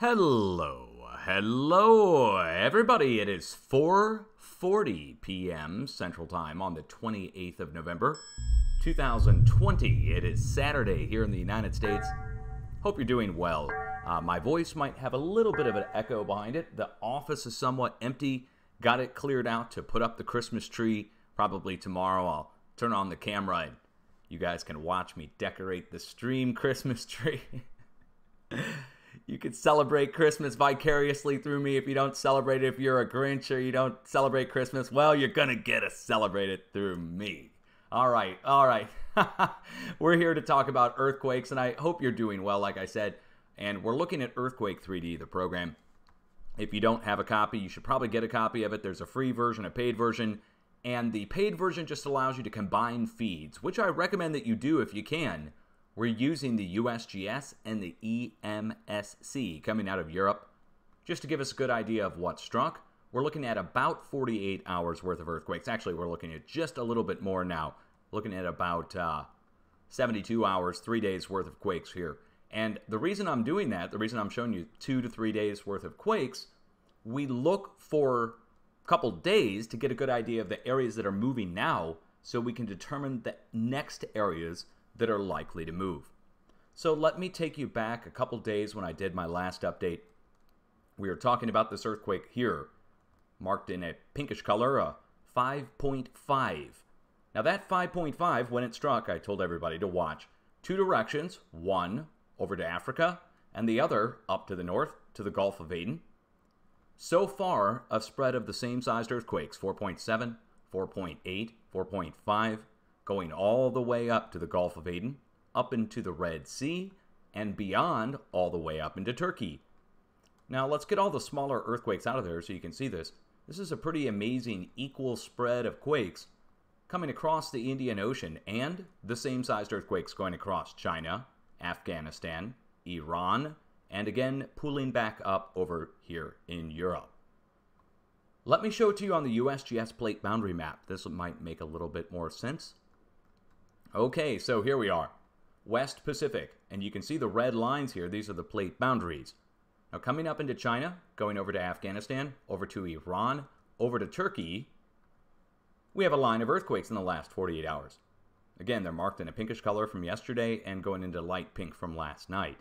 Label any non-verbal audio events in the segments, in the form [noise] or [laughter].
Hello, hello, everybody. It is 4:40 p.m. Central Time on the 28th of November, 2020. It is Saturday here in the United States. Hope you're doing well. Uh, my voice might have a little bit of an echo behind it. The office is somewhat empty. Got it cleared out to put up the Christmas tree. Probably tomorrow I'll turn on the camera and you guys can watch me decorate the stream [laughs] Christmas tree. [laughs] you can celebrate Christmas vicariously through me if you don't celebrate it. If you're a Grinch or you don't celebrate Christmas, well, you're going to get to celebrate it through me. All right, all right. [laughs] we're here to talk about earthquakes, and I hope you're doing well, like I said. And we're looking at Earthquake 3D, the program. If you don't have a copy, you should probably get a copy of it. There's a free version, a paid version, and the paid version just allows you to combine feeds, which I recommend that you do if you can. We're using the USGS and the EMSC coming out of Europe. Just to give us a good idea of what struck, we're looking at about 48 hours worth of earthquakes. Actually, we're looking at just a little bit more now, looking at about uh, 72 hours, three days worth of quakes here. And the reason I'm doing that, the reason I'm showing you two to three days worth of quakes, we look for a couple days to get a good idea of the areas that are moving now so we can determine the next areas that are likely to move. So let me take you back a couple days when I did my last update. We are talking about this earthquake here, marked in a pinkish color, a 5.5. Now, that 5.5, when it struck, I told everybody to watch two directions one over to Africa, and the other up to the north to the Gulf of Aden. So far, a spread of the same sized earthquakes 4.7, 4.8, 4.5, going all the way up to the Gulf of Aden, up into the Red Sea, and beyond all the way up into Turkey. Now, let's get all the smaller earthquakes out of there so you can see this. This is a pretty amazing equal spread of quakes coming across the Indian Ocean and the same sized earthquakes going across China, Afghanistan, Iran, and again pulling back up over here in Europe. Let me show it to you on the USGS plate boundary map. This might make a little bit more sense. Okay, so here we are. West Pacific, and you can see the red lines here. These are the plate boundaries. Now, coming up into China, going over to Afghanistan, over to Iran, over to Turkey, we have a line of earthquakes in the last 48 hours. Again, they're marked in a pinkish color from yesterday and going into light pink from last night.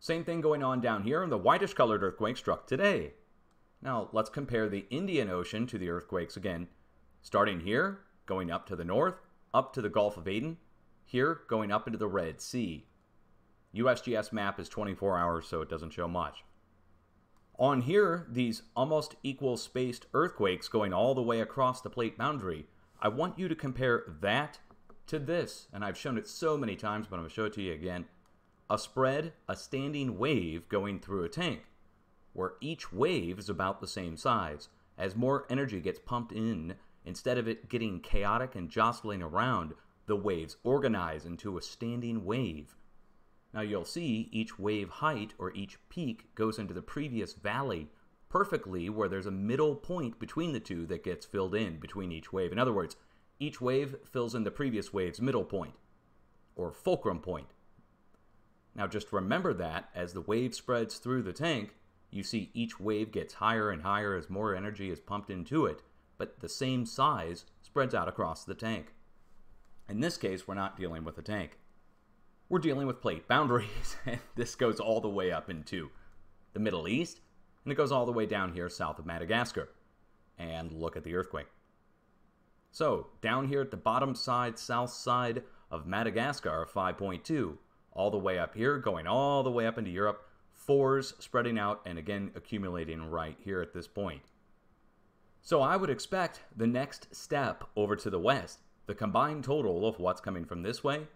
Same thing going on down here, and the whitish colored earthquake struck today. Now, let's compare the Indian Ocean to the earthquakes again. Starting here, going up to the north, up to the Gulf of Aden, here going up into the Red Sea. USGS map is 24 hours, so it doesn't show much. On here, these almost equal spaced earthquakes going all the way across the plate boundary, I want you to compare that to this. And I've shown it so many times, but I'm going to show it to you again. A spread, a standing wave going through a tank, where each wave is about the same size. As more energy gets pumped in, instead of it getting chaotic and jostling around, the waves organize into a standing wave. Now you'll see each wave height or each peak goes into the previous valley perfectly where there's a middle point between the two that gets filled in between each wave. In other words, each wave fills in the previous wave's middle point or fulcrum point. Now just remember that as the wave spreads through the tank, you see each wave gets higher and higher as more energy is pumped into it, but the same size spreads out across the tank. In this case, we're not dealing with a tank. We're dealing with plate boundaries, [laughs] and this goes all the way up into the Middle East, and it goes all the way down here south of Madagascar. And look at the earthquake. So, down here at the bottom side, south side of Madagascar, 5.2, all the way up here, going all the way up into Europe, fours spreading out and again accumulating right here at this point. So I would expect the next step over to the west, the combined total of what's coming from this way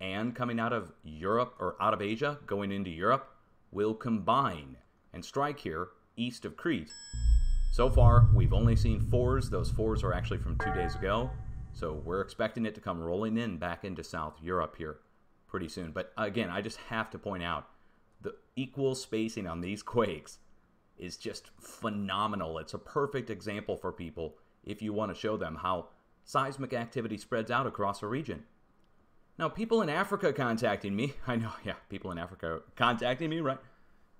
and coming out of Europe or out of Asia going into Europe will combine and strike here east of Crete. So far, we've only seen fours. Those fours are actually from two days ago. So we're expecting it to come rolling in back into South Europe here pretty soon. But again, I just have to point out the equal spacing on these [laughs] quakes is just phenomenal. It's a perfect example for people if you want to show them how seismic activity spreads out across a region. Now, people in Africa contacting me, [laughs] I know, yeah, people in Africa contacting me, right?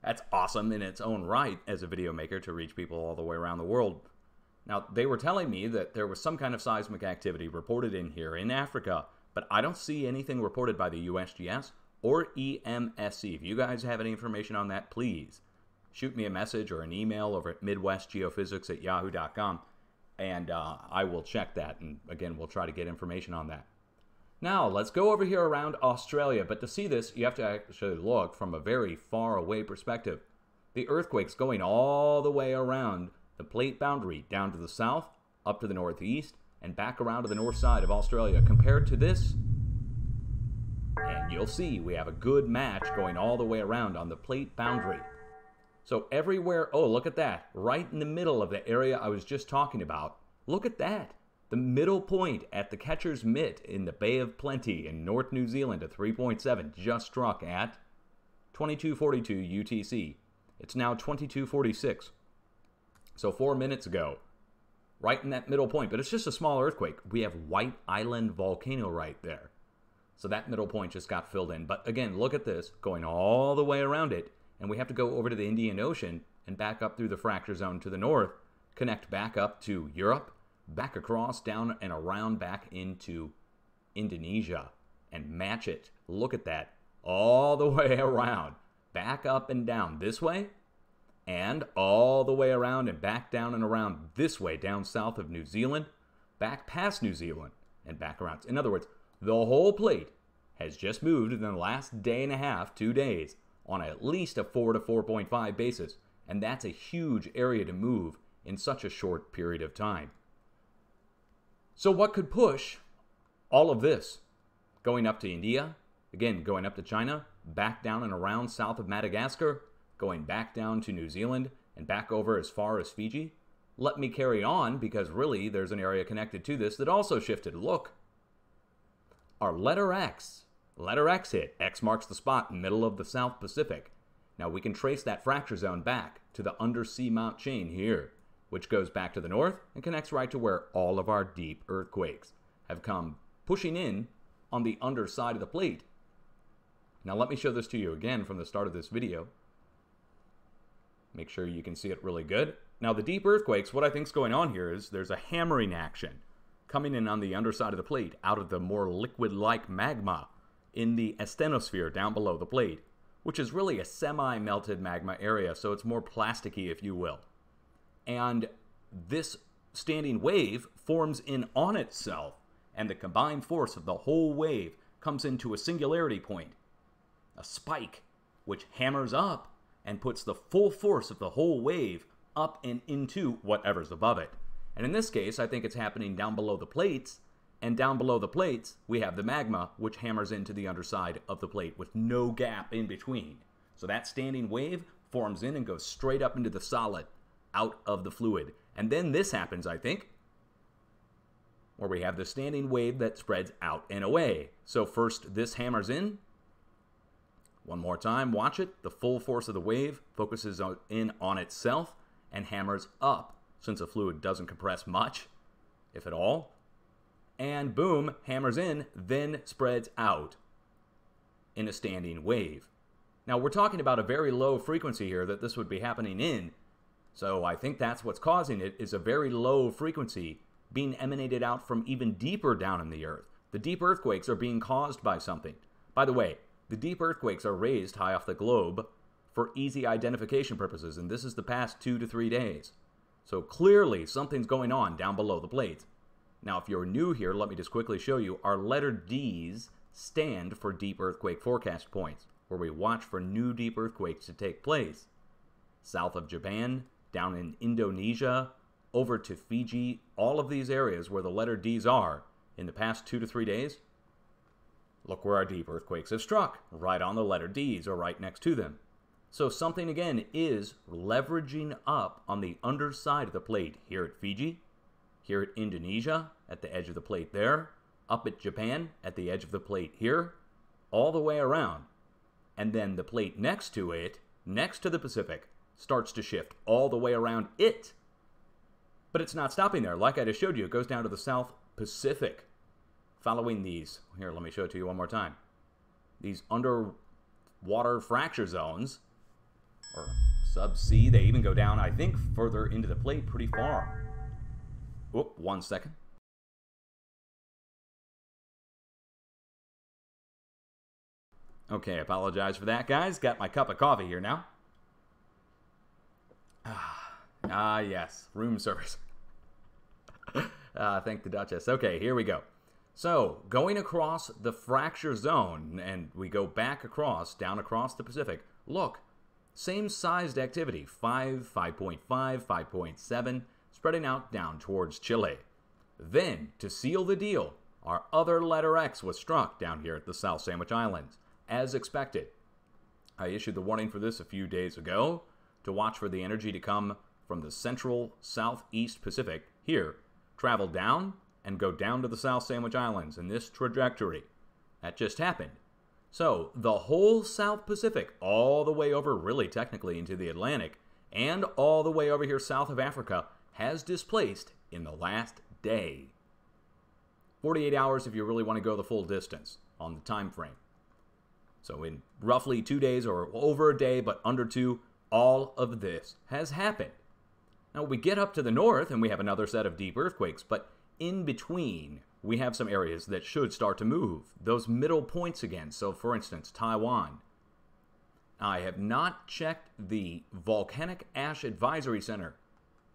That's awesome in its own right as a video maker to reach people all the way around the world. Now, they were telling me that there was some kind of seismic activity reported in here in Africa, but I don't see anything reported by the USGS or EMSC. If you guys have any information on that, please shoot me a message or an email over at midwestgeophysics at yahoo.com, and uh, I will check that. And again, we'll try to get information on that. Now, let's go over here around Australia, but to see this, you have to actually look from a very far away perspective. The earthquake's going all the way around the plate boundary down to the south, up to the northeast, and back around to the north side of Australia. Compared to this, and you'll see we have a good match going all the way around on the plate boundary. So everywhere, oh, look at that, right in the middle of the area I was just talking about. Look at that. The middle point at the catcher's mitt in the Bay of Plenty in North New Zealand at 3.7 just struck at 2242 UTC. It's now 2246. So four minutes ago, right in that middle point, but it's just a small earthquake. We have White Island volcano right there. So that middle point just got filled in. But again, look at this going all the way around it. And we have to go over to the Indian Ocean and back up through the fracture zone to the north, connect back up to Europe, back across, down and around back into Indonesia and match it. Look at that. All the [laughs] way around. Back up and down this way and all the way around and back down and around this way down south of New Zealand, back past New Zealand and back around. In other words, the whole plate has just moved in the last day and a half, two days, on at least a 4 to 4.5 basis, and that's a huge area to move in such a short period of time. So, what could push all of this? Going up to India, again, going up to China, back down and around south of Madagascar, going back down to New Zealand, and back over as far as Fiji? Let me carry on because really there's an area connected to this that also shifted. Look, our letter X, letter X hit. X marks the spot middle of the South Pacific. Now we can trace that fracture zone back to the undersea mount chain here which goes back to the north and connects right to where all of our deep earthquakes have come pushing in on the underside of the plate. Now let me show this to you again from the start of this video. Make sure you can see it really good. Now the deep earthquakes, what I think is going on here is there's a hammering action coming in on the underside of the plate out of the more liquid-like magma in the asthenosphere down below the plate, which is really a semi-melted magma area, so it's more plasticky if you will. And this standing wave forms in on itself, and the combined force of the whole wave comes into a singularity point, a spike, which hammers up and puts the full force of the whole wave up and into whatever's above it. And in this case, I think it's happening down below the plates, and down below the plates, we have the magma, which hammers into the underside of the plate with no gap in between. So that standing wave forms in and goes straight up into the solid out of the fluid. And then this happens, I think, where we have the standing wave that spreads out and away. So first this hammers in. One more time, watch it. The full force of the wave focuses in on itself and hammers up since the fluid doesn't compress much, if at all. And boom, hammers in, then spreads out in a standing wave. Now, we're talking about a very low frequency here that this would be happening in, so I think that's what's causing it is a very low frequency being emanated out from even deeper down in the earth. The deep earthquakes are being caused by something. By the way, the deep earthquakes are raised high off the globe for easy identification purposes, and this is the past two to three days. So clearly something's going on down below the plate. Now, if you're new here, let me just quickly show you our letter D's stand for deep earthquake forecast points, where we watch for new deep earthquakes to take place. South of Japan, down in Indonesia, over to Fiji, all of these areas where the letter D's are in the past two to three days. Look where our deep earthquakes have struck, right on the letter D's or right next to them. So something again is leveraging up on the underside of the plate here at Fiji, here at Indonesia, at the edge of the plate there, up at Japan, at the edge of the plate here, all the way around. And then the plate next to it, next to the Pacific, starts to shift all the way around it. But it's not stopping there. Like I just showed you, it goes down to the South Pacific. Following these, here, let me show it to you one more time. These underwater fracture zones or sub-sea. They even go down, I think, further into the plate pretty far. Whoop, one second. Okay, apologize for that, guys. Got my cup of coffee here now. [sighs] Ah, yes, room service. uh, [laughs] thank the Duchess. Okay, here we go. So, going across the fracture zone, and we go back across, down across the Pacific. Look, same sized activity 5, 5.5, 5.7, spreading out down towards Chile. Then, to seal the deal, our other letter X was struck down here at the South Sandwich Islands, as expected. I issued the warning for this a few days ago to watch for the energy to come from the central southeast Pacific here, travel down and go down to the South Sandwich Islands in this trajectory. That just happened. So, the whole South Pacific, all the way over, really technically, into the Atlantic, and all the way over here south of Africa, has displaced in the last day. 48 hours if you really want to go the full distance on the time frame. So, in roughly two days or over a day, but under two, all of this has happened. Now, we get up to the north and we have another set of deep earthquakes, but in between, we have some areas that should start to move. Those middle points again. So, for instance, Taiwan. I have not checked the Volcanic Ash Advisory Center.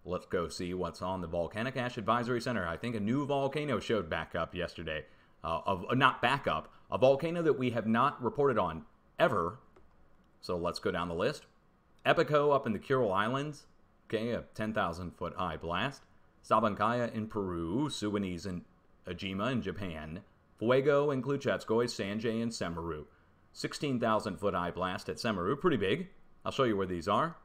Let's go see what's on the Volcanic Ash Advisory Center. I think a new volcano showed back up yesterday. Uh, of, uh, not back up, a volcano that we have not reported on ever. So let's go down the list. Epico up in the Kuril Islands. Okay, a 10,000 foot high blast. Sabancaya in Peru, Suwanese in Ajima in Japan, Fuego in Klyuchevskoy, Sangay in Semeru. 16,000 foot high blast at Semeru, pretty big. I'll show you where these are.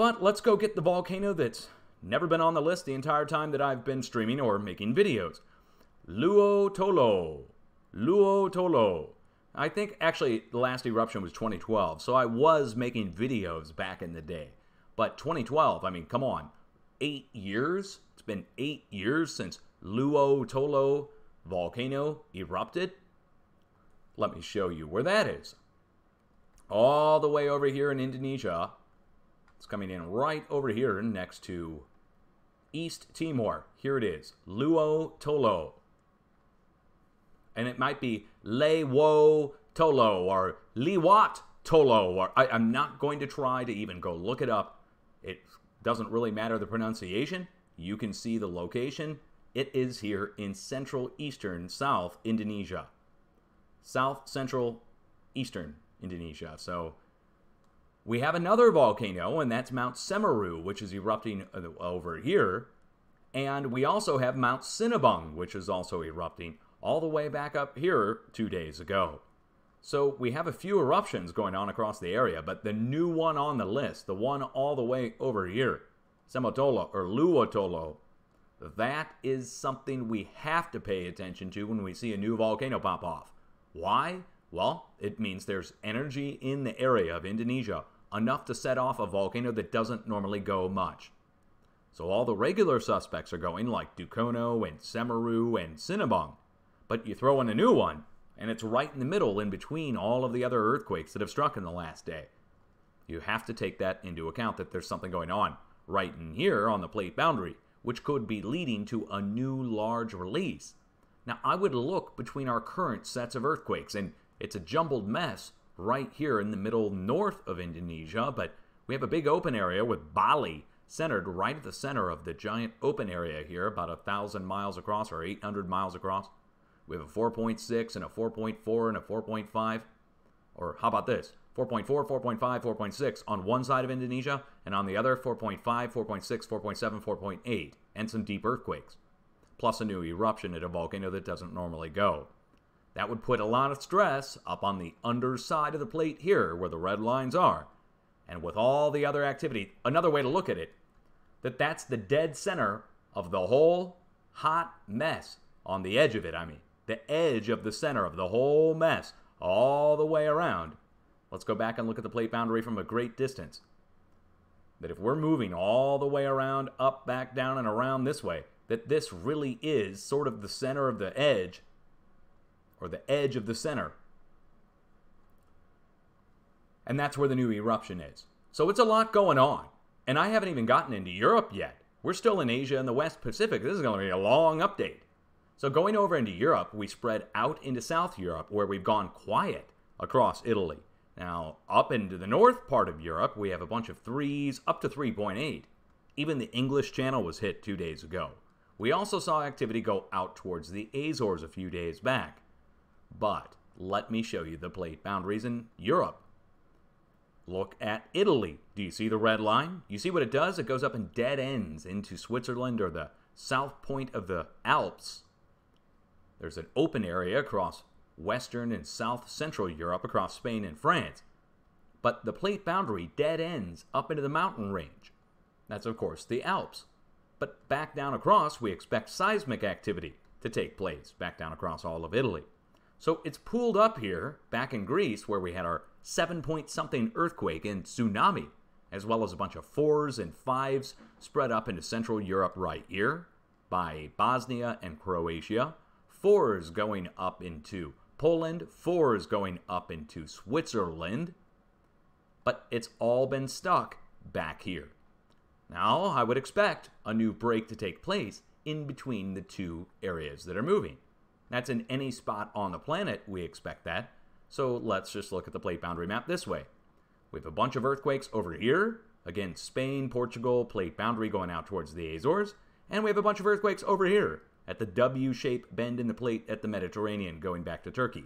But let's go get the volcano that's never been on the list the entire time that I've been streaming or making videos. Luo Tolo. Luo Tolo. I think actually the last eruption was 2012, so I was making videos back in the day. But 2012, I mean, come on eight years. It's been eight years since Luo Tolo volcano erupted. Let me show you where that is. All the way over here in Indonesia. It's coming in right over here next to East Timor. Here it is. Luo Tolo. And it might be Lewo Tolo or Liwat Tolo. Or I, am not going to try to even go look it up. It doesn't really matter the pronunciation. You can see the location. It is here in central eastern South Indonesia. South central eastern Indonesia. So we have another volcano, and that's Mount Semeru, which is erupting uh, over here. And we also have Mount Sinabung, which is also erupting all the way back up here two days ago. So we have a few eruptions going on across the area, but the new one on the list, the one all the way over here, Semotolo or Luotolo, that is something we have to pay attention to when we see a new volcano pop off. Why? Well, it means there's energy in the area of Indonesia, enough to set off a volcano that doesn't normally go much. So all the regular suspects are going, like Dukono and Semeru and Sinabung. But you throw in a new one, and it's right in the middle in between all of the other earthquakes that have struck in the last day. You have to take that into account that there's something going on right in here on the plate boundary, which could be leading to a new large release. Now, I would look between our current sets of earthquakes, and it's a jumbled mess right here in the middle north of Indonesia, but we have a big open area with Bali centered right at the center of the giant open area here, about a thousand miles across or 800 miles across. We have a 4.6 and a 4.4 and a 4.5. Or how about this? 4.4, 4.5, 4.6 on one side of Indonesia, and on the other 4.5, 4.6, 4.7, 4.8, and some deep earthquakes. Plus a new eruption at a volcano that doesn't normally go. That would put a lot of stress up on the underside of the plate here, where the red lines are. And with all the other activity, another way to look at it, that that's the dead center of the whole hot mess on the edge of it, I mean the edge of the center of the whole mess all the way around. Let's go back and look at the plate boundary from a great distance. That if we're moving all the way around, up, back, down, and around this way, that this really is sort of the center of the edge, or the edge of the center. And that's where the new eruption is. So it's a lot going on. And I haven't even gotten into Europe yet. We're still in Asia and the West Pacific. This is going to be a long update. So, going over into Europe, we spread out into South Europe where we've gone quiet across Italy. Now, up into the north part of Europe, we have a bunch of threes up to 3.8. Even the English Channel was hit two days ago. We also saw activity go out towards the Azores a few days back. But let me show you the plate boundaries in Europe. Look at Italy. Do you see the red line? You see what it does? It goes up in dead ends into Switzerland or the south point of the Alps. There's an open area across western and south central Europe, across Spain and France. But the plate boundary dead ends up into the mountain range. That's, of course, the Alps. But back down across, we expect seismic activity to take place back down across all of Italy. So it's pooled up here, back in Greece, where we had our seven point something earthquake and tsunami, as well as a bunch of fours and fives spread up into Central Europe right here by Bosnia and Croatia, fours going up into Poland, fours going up into Switzerland, but it's all been stuck back here. Now, I would expect a new break to take place in between the two areas that are moving. That's in any spot on the planet, we expect that. So let's just look at the plate boundary map this way. We have a bunch of earthquakes over here. Again, Spain, Portugal, plate boundary going out towards the Azores. And we have a bunch of earthquakes over here at the W shaped bend in the plate at the Mediterranean going back to Turkey.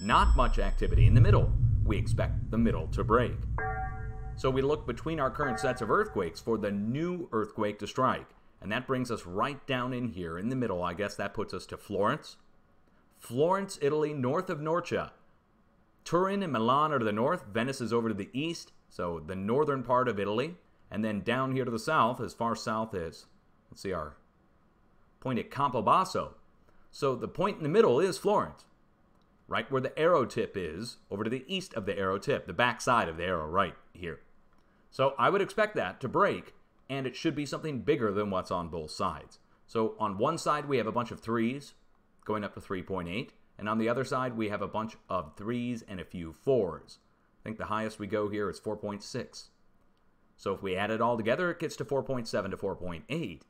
Not much activity in the middle. We expect the middle to break. So we look between our current sets of earthquakes for the new earthquake to strike. And that brings us right down in here in the middle. I guess that puts us to Florence. Florence, Italy, north of Norcia. Turin and Milan are to the north. Venice is over to the east, so the northern part of Italy. And then down here to the south, as far south as, let's see, our point at Campobasso. So the point in the middle is Florence, right where the arrow tip is, over to the east of the arrow tip, the back side of the arrow right here. So I would expect that to break and it should be something bigger than what's on both sides. So on one side, we have a bunch of threes going up to 3.8, and on the other side, we have a bunch of threes and a few fours. I think the highest we go here is 4.6. So if we add it all together, it gets to 4.7 to 4.8.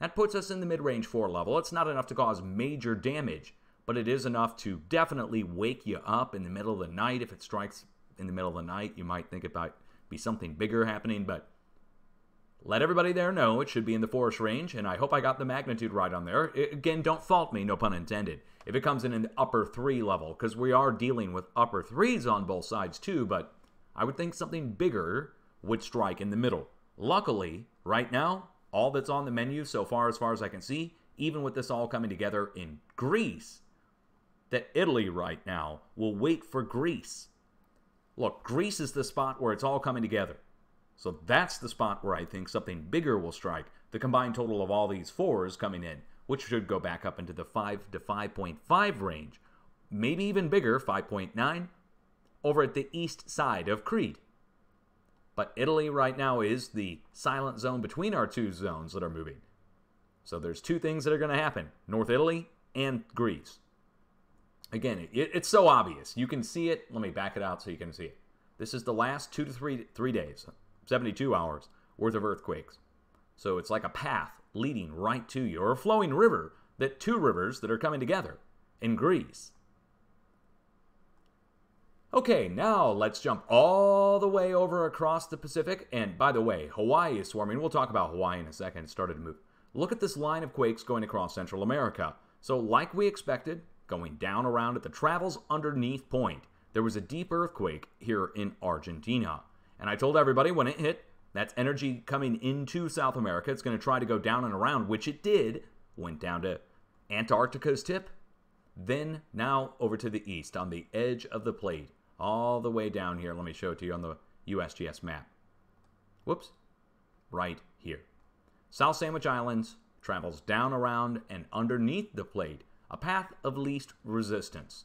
That puts us in the mid range 4 level. It's not enough to cause major damage, but it is enough to definitely wake you up in the middle of the night. If it strikes in the middle of the night, you might think might be something bigger happening, but let everybody there know it should be in the forest range, and I hope I got the magnitude right on there. It, again, don't fault me, no pun intended, if it comes in in the upper three level, because we are dealing with upper threes on both sides too, but I would think something bigger would strike in the middle. Luckily, right now, all that's on the menu so far, as far as I can see, even with this all coming together in Greece, that Italy right now will wait for Greece. Look, Greece is the spot where it's all coming together. So that's the spot where I think something bigger will strike, the combined total of all these fours coming in, which should go back up into the 5 to 5.5 range, maybe even bigger, 5.9, over at the east side of Crete. But Italy right now is the silent zone between our two zones that are moving. So there's two things that are going to happen North Italy and Greece. Again, it, it's so obvious. You can see it. Let me back it out so you can see it. This is the last two to three, three days. 72 hours worth of earthquakes. So it's like a path leading right to you, or a flowing river that two rivers that are coming together in Greece. Okay, now let's jump all the way over across the Pacific. And by the way, Hawaii is swarming. We'll talk about Hawaii in a second. It started to move. Look at this line of quakes going across Central America. So, like we expected, going down around at the travels underneath point, there was a deep earthquake here in Argentina. And I told everybody when it hit, that's energy coming into South America. It's going to try to go down and around, which it did. Went down to Antarctica's tip, then now over to the east on the edge of the plate, all the way down here. Let me show it to you on the USGS map. Whoops. Right here. South Sandwich Islands travels down around and underneath the plate, a path of least resistance.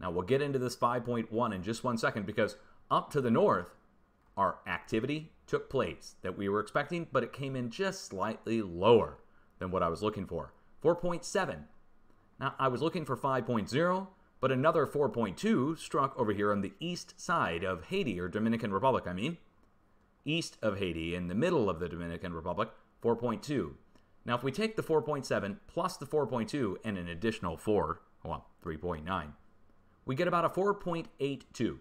Now we'll get into this 5.1 in just one second because up to the north, our activity took place that we were expecting, but it came in just slightly lower than what I was looking for 4.7. Now, I was looking for 5.0, but another 4.2 struck over here on the east side of Haiti, or Dominican Republic, I mean. East of Haiti, in the middle of the Dominican Republic, 4.2. Now, if we take the 4.7 plus the 4.2 and an additional 4, well, 3.9, we get about a 4.82.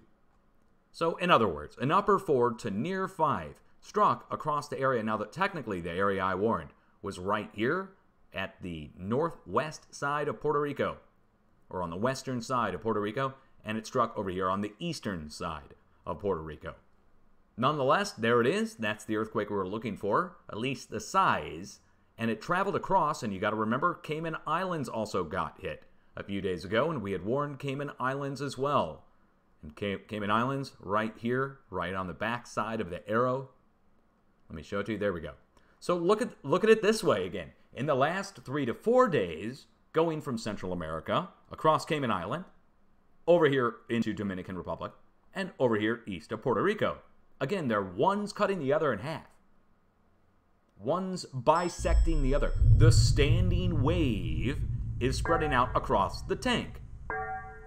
So, in other words, an upper 4 to near 5 struck across the area. Now, that technically the area I warned was right here at the northwest side of Puerto Rico, or on the western side of Puerto Rico, and it struck over here on the eastern side of Puerto Rico. Nonetheless, there it is. That's the earthquake we were looking for, at least the size. And it traveled across, and you got to remember, Cayman Islands also got hit a few days ago, and we had warned Cayman Islands as well. Cayman Islands, right here, right on the back side of the arrow. Let me show it to you. There we go. So look at look at it this way again. In the last three to four days, going from Central America across Cayman Island, over here into Dominican Republic, and over here east of Puerto Rico. Again, they're one's cutting the other in half. One's bisecting the other. The standing wave is spreading out across the tank.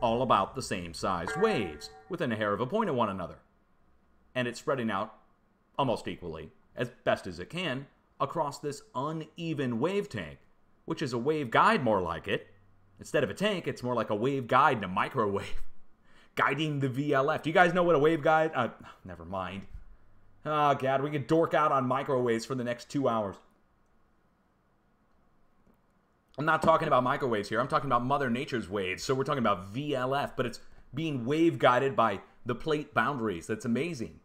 All about the same sized waves, within a hair of a point of one another. And it's spreading out almost equally, as best as it can, across this uneven wave tank, which is a wave-guide more like it. Instead of a tank, it's more like a wave-guide in a microwave, [laughs] guiding the VLF. Do you guys know what a wave-guide? Uh, never mind. Oh, God, we could dork out on microwaves for the next two hours. I'm not talking about microwaves here. I'm talking about Mother Nature's waves. So we're talking about VLF, but it's being wave guided by the plate boundaries. That's amazing.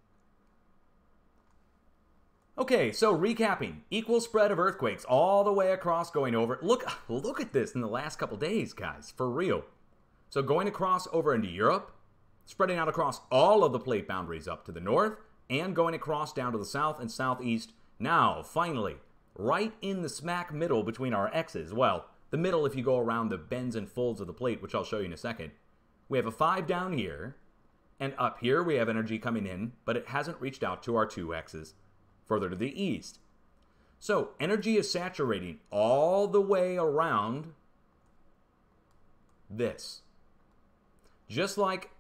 Okay, so recapping, equal spread of earthquakes all the way across going over. Look, [laughs] look at this in the last couple days, guys, for real. So going across over into Europe, spreading out across all of the plate boundaries up to the north, and going across down to the south and southeast. Now, finally, right in the smack middle between our X's, well, the middle if you go around the bends and folds of the plate, which I'll show you in a second, we have a 5 down here, and up here we have energy coming in, but it hasn't reached out to our two X's further to the east. So energy is saturating all the way around this. Just like,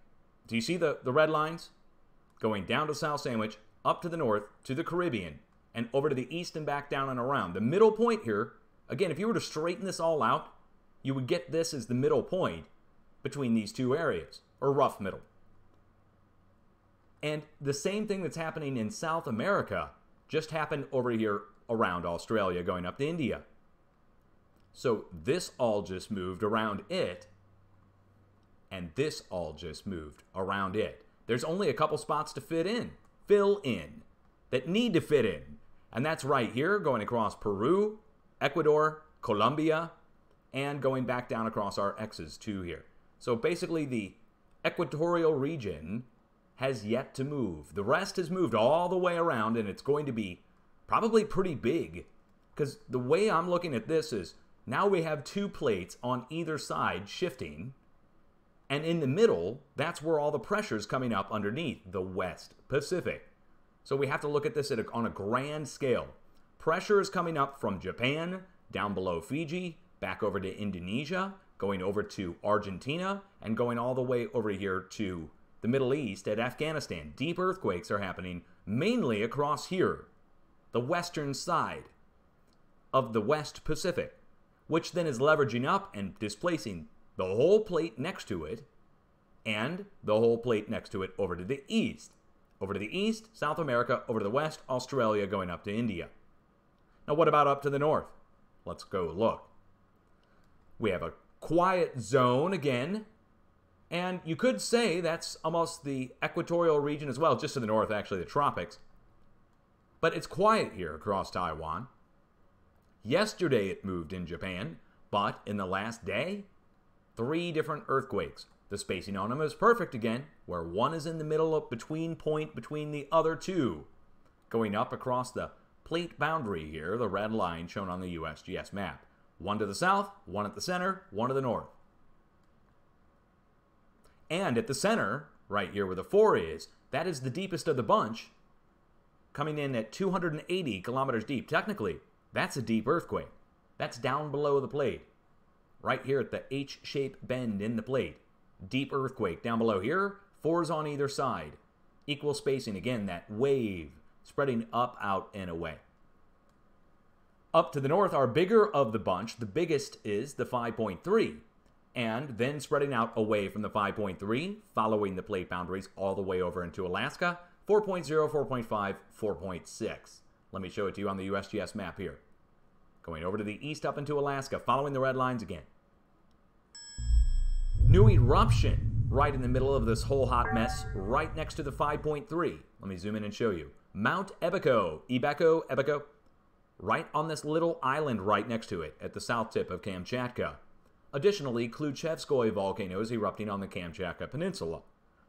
do you see the, the red lines? Going down to South Sandwich, up to the north, to the Caribbean, and over to the east and back down and around. The middle point here, again, if you were to straighten this all out, you would get this as the middle point between these two areas, or rough middle. And the same thing that's happening in South America just happened over here around Australia going up to India. So this all just moved around it, and this all just moved around it. There's only a couple spots to fit in, fill in, that need to fit in. And that's right here, going across Peru, Ecuador, Colombia, and going back down across our X's too here. So basically, the equatorial region has yet to move. The rest has moved all the way around, and it's going to be probably pretty big. Because the way I'm looking at this is now we have two plates on either side shifting, and in the middle, that's where all the pressure is coming up underneath the West Pacific. So we have to look at this at a, on a grand scale. Pressure is coming up from Japan, down below Fiji, back over to Indonesia, going over to Argentina, and going all the way over here to the Middle East, at Afghanistan. Deep earthquakes are happening mainly across here, the western side of the West Pacific, which then is leveraging up and displacing the whole plate next to it and the whole plate next to it over to the east. Over to the east, South America, over to the west, Australia, going up to India. Now, what about up to the north? Let's go look. We have a quiet zone again and you could say that's almost the equatorial region as well, just to the north, actually, the tropics. But it's quiet here across Taiwan. Yesterday it moved in Japan, but in the last day, three different earthquakes. The spacing on them is perfect again, where one is in the middle of between point between the other two. Going up across the plate boundary here, the red line shown on the USGS map. One to the south, one at the center, one to the north. And at the center, right here where the 4 is, that is the deepest of the bunch, coming in at 280 kilometers deep. Technically, that's a deep earthquake. That's down below the plate. Right here at the H shaped bend in the plate. Deep earthquake down below here, fours on either side. Equal spacing, again, that wave spreading up, out, and away. Up to the north, our bigger of the bunch, the biggest is the 5.3, and then spreading out away from the 5.3, following the plate boundaries all the way over into Alaska, 4.0, 4.5, 4.6. Let me show it to you on the USGS map here. Going over to the east up into Alaska, following the red lines again. New eruption right in the middle of this whole hot mess, right next to the 5.3. Let me zoom in and show you. Mount Ebico, Ebeco, Ebico, right on this little island right next to it at the south tip of Kamchatka. Additionally, Klyuchevskoy volcanoes erupting on the Kamchatka Peninsula.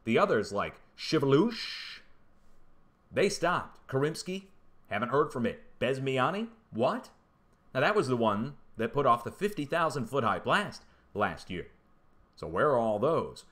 The others, like Shiveluch, they stopped. Karimsky, haven't heard from it. Bezymianny, what? Now that was the one that put off the 50,000 foot high blast last year. So where are all those?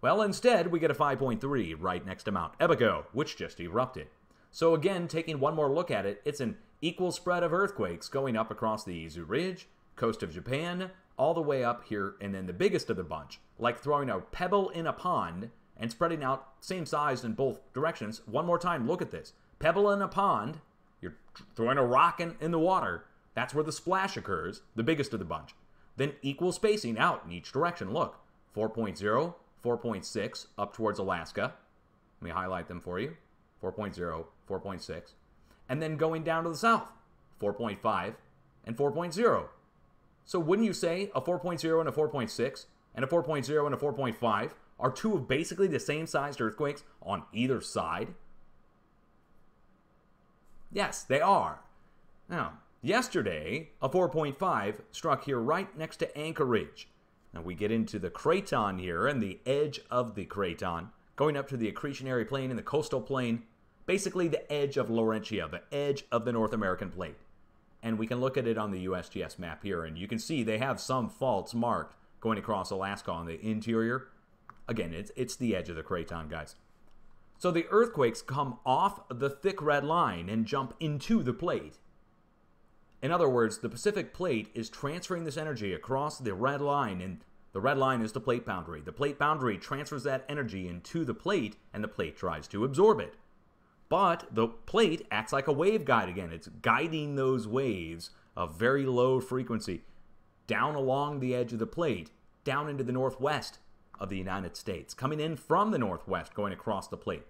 Well, instead, we get a 5.3 right next to Mount Ebico, which just erupted. So again, taking one more look at it, it's an equal spread of earthquakes going up across the Izu Ridge, coast of Japan, all the way up here, and then the biggest of the bunch, like throwing a pebble in a pond and spreading out same size in both directions. One more time, look at this. Pebble in a pond, you're throwing a rock in, in the water. That's where the splash occurs, the biggest of the bunch. Then equal spacing out in each direction. Look, 4.0, 4.6 up towards Alaska. Let me highlight them for you. 4.0, 4.6. And then going down to the south, 4.5 and 4.0. So wouldn't you say a 4.0 and a 4.6 and a 4.0 and a 4.5 are two of basically the same sized earthquakes on either side? Yes, they are. Now, yesterday, a 4.5 struck here right next to Anchorage. Now we get into the craton here and the edge of the craton, going up to the accretionary plain and the coastal plain, basically the edge of Laurentia, the edge of the North American plate. And we can look at it on the USGS map here, and you can see they have some faults marked going across Alaska on the interior. Again, it's, it's the edge of the craton, guys. So the earthquakes come off the thick red line and jump into the plate. In other words, the Pacific plate is transferring this energy across the red line, and the red line is the plate boundary. The plate boundary transfers that energy into the plate, and the plate tries to absorb it. But the plate acts like a wave guide again. It's guiding those waves of very low frequency down along the edge of the plate, down into the northwest of the United States, coming in from the northwest, going across the plate.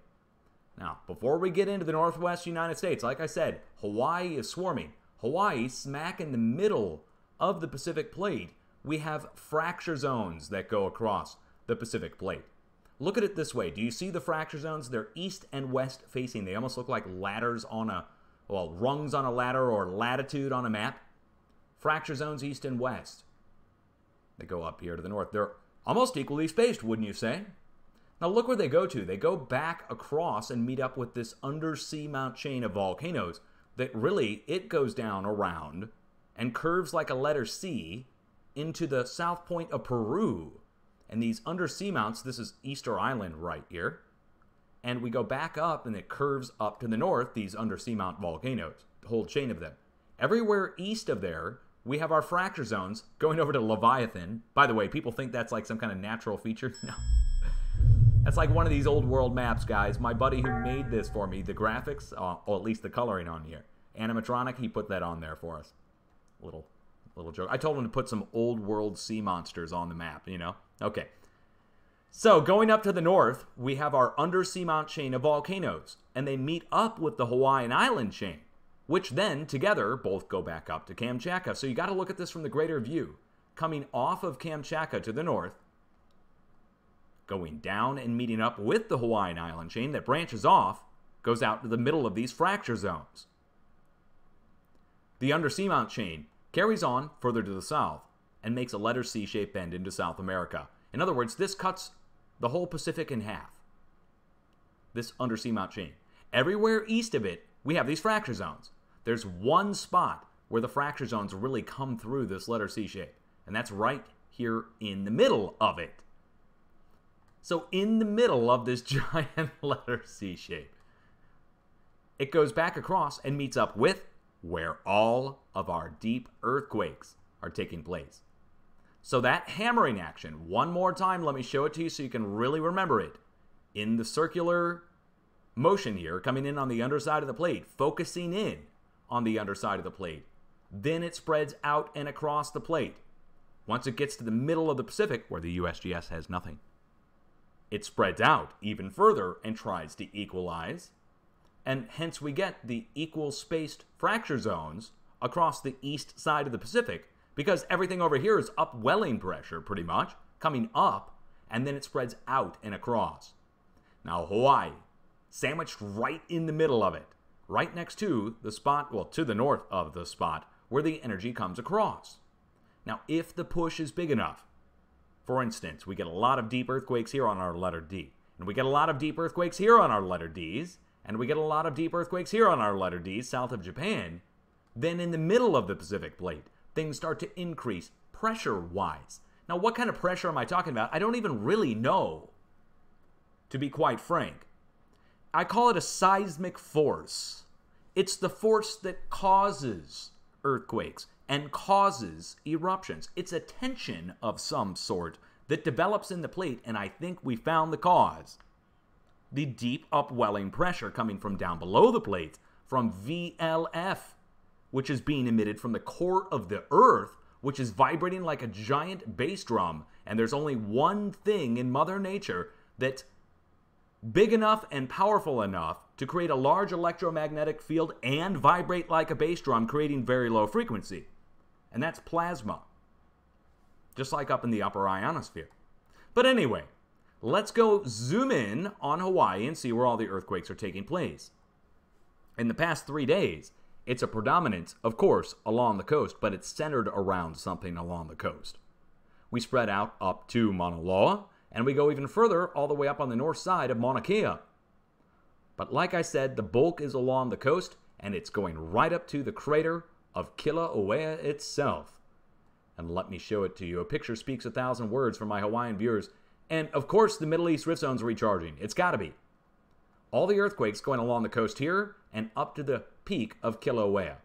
Now, before we get into the northwest United States, like I said, Hawaii is swarming. Hawaii, smack in the middle of the Pacific plate, we have fracture zones that go across the Pacific plate. Look at it this way. Do you see the fracture zones? They're east and west facing. They almost look like ladders on a, well, rungs on a ladder or latitude on a map. Fracture zones east and west. They go up here to the north. They're almost equally spaced, wouldn't you say? Now look where they go to. They go back across and meet up with this undersea mount chain of volcanoes that really it goes down around and curves like a letter C into the south point of Peru. And these undersea mounts, this is Easter Island right here. And we go back up and it curves up to the north, these undersea mount volcanoes, the whole chain of them. Everywhere east of there, we have our fracture zones going over to Leviathan. By the way, people think that's like some kind of natural feature. [laughs] No. That's like one of these old world maps, guys. My buddy who made this for me, the graphics, uh, or at least the coloring on here, animatronic, he put that on there for us. Little, little joke. I told him to put some old world sea monsters on the map. You know. Okay. So going up to the north, we have our undersea mount chain of volcanoes, and they meet up with the Hawaiian Island chain, which then together both go back up to Kamchatka. So you got to look at this from the greater view. Coming off of Kamchatka to the north, going down and meeting up with the Hawaiian island chain that branches off, goes out to the middle of these fracture zones. The undersea mount chain carries on further to the south and makes a letter C shaped bend into South America. In other words, this cuts the whole Pacific in half. This undersea mount chain. Everywhere east of it, we have these fracture zones. There's one spot where the fracture zones really come through this letter C shape, and that's right here in the middle of it. So, in the middle of this [laughs] giant letter C shape, it goes back across and meets up with where all of our deep earthquakes are taking place. So that hammering action, one more time, let me show it to you so you can really remember it. In the circular motion here, coming in on the underside of the plate, focusing in on the underside of the plate. Then it spreads out and across the plate. Once it gets to the middle of the Pacific, where the USGS has nothing, it spreads out even further and tries to equalize. And hence we get the equal spaced fracture zones across the east side of the Pacific because everything over here is upwelling pressure pretty much, coming up, and then it spreads out and across. Now, Hawaii, sandwiched right in the middle of it, right next to the spot, well, to the north of the spot where the energy comes across. Now, if the push is big enough, for instance, we get a lot of deep earthquakes here on our letter D, and we get a lot of deep earthquakes here on our letter Ds, and we get a lot of deep earthquakes here on our letter Ds south of Japan, then in the middle of the Pacific plate, things start to increase pressure wise. Now, what kind of pressure am I talking about? I don't even really know, to be quite frank. I call it a seismic force. It's the force that causes earthquakes and causes eruptions. It's a tension of some sort that develops in the plate, and I think we found the cause. The deep upwelling pressure coming from down below the plate from VLF, which is being emitted from the core of the Earth, which is vibrating like a giant bass drum. And there's only one thing in Mother Nature that's big enough and powerful enough to create a large electromagnetic field and vibrate like a bass drum, creating very low frequency. And that's plasma, just like up in the upper ionosphere. But anyway, let's go zoom in on Hawaii and see where all the earthquakes are taking place. In the past three days, it's a predominance, of course, along the coast, but it's centered around something along the coast. We spread out up to Mauna Loa, and we go even further all the way up on the north side of Mauna Kea. But like I said, the bulk is along the coast, and it's going right up to the crater of Kilauea itself. And let me show it to you. A picture speaks a thousand words for my Hawaiian viewers. And of course, the Middle East rift zone's recharging. It's got to be. All the earthquakes going along the coast here and up to the peak of Kilauea.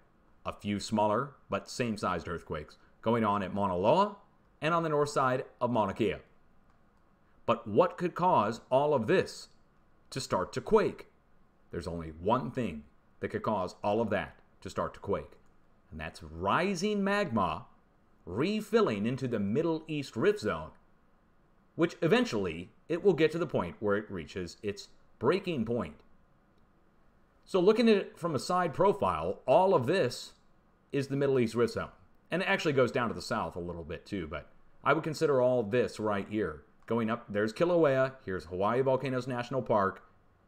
A few smaller, but same sized earthquakes going on at Mauna Loa and on the north side of Mauna Kea. But what could cause all of this to start to quake? There's only one thing that could cause all of that to start to quake, and that's rising magma refilling into the Middle East rift zone, which eventually it will get to the point where it reaches its breaking point. So, looking at it from a side profile, all of this is the Middle East rift zone. And it actually goes down to the south a little bit too, but I would consider all this right here. Going up, there's Kilauea, here's Hawaii Volcanoes National Park,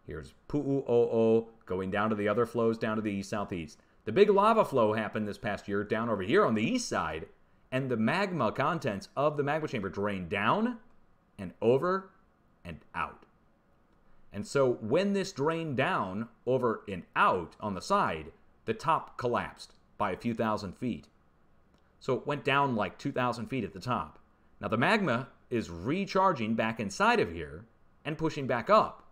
here's Pu'u'o'o, going down to the other flows down to the east southeast. The big lava flow happened this past year down over here on the east side, and the magma contents of the magma chamber drained down and over and out. And so when this drained down over and out on the side, the top collapsed by a few thousand feet. So it went down like 2,000 feet at the top. Now the magma is recharging back inside of here and pushing back up.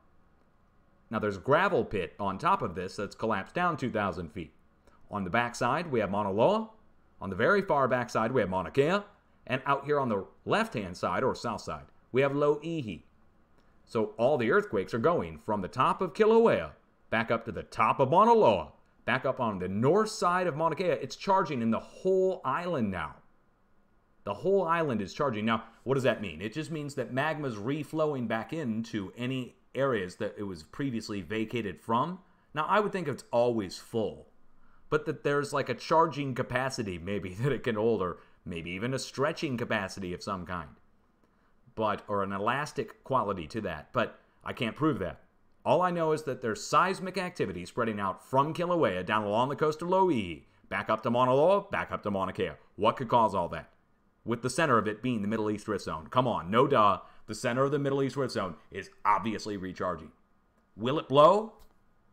Now there's a gravel pit on top of this that's collapsed down 2,000 feet. On the backside, we have Mauna Loa. On the very far backside, we have Mauna Kea. And out here on the left hand side, or south side, we have Loihi. So all the earthquakes are going from the top of Kilauea back up to the top of Mauna Loa, back up on the north side of Mauna Kea. It's charging in the whole island now. The whole island is charging. Now, what does that mean? It just means that magma's reflowing back into any areas that it was previously vacated from. Now, I would think it's always full, but that there's like a charging capacity maybe [laughs] that it can hold, or maybe even a stretching capacity of some kind but or an elastic quality to that, but I can't prove that. All I know is that there's seismic activity spreading out from Kilauea down along the coast of Loihi, back up to Mauna Loa, back up to Mauna Kea. What could cause all that? With the center of it being the Middle East Rift Zone. Come on, no duh. The center of the Middle East Rift Zone is obviously recharging. Will it blow?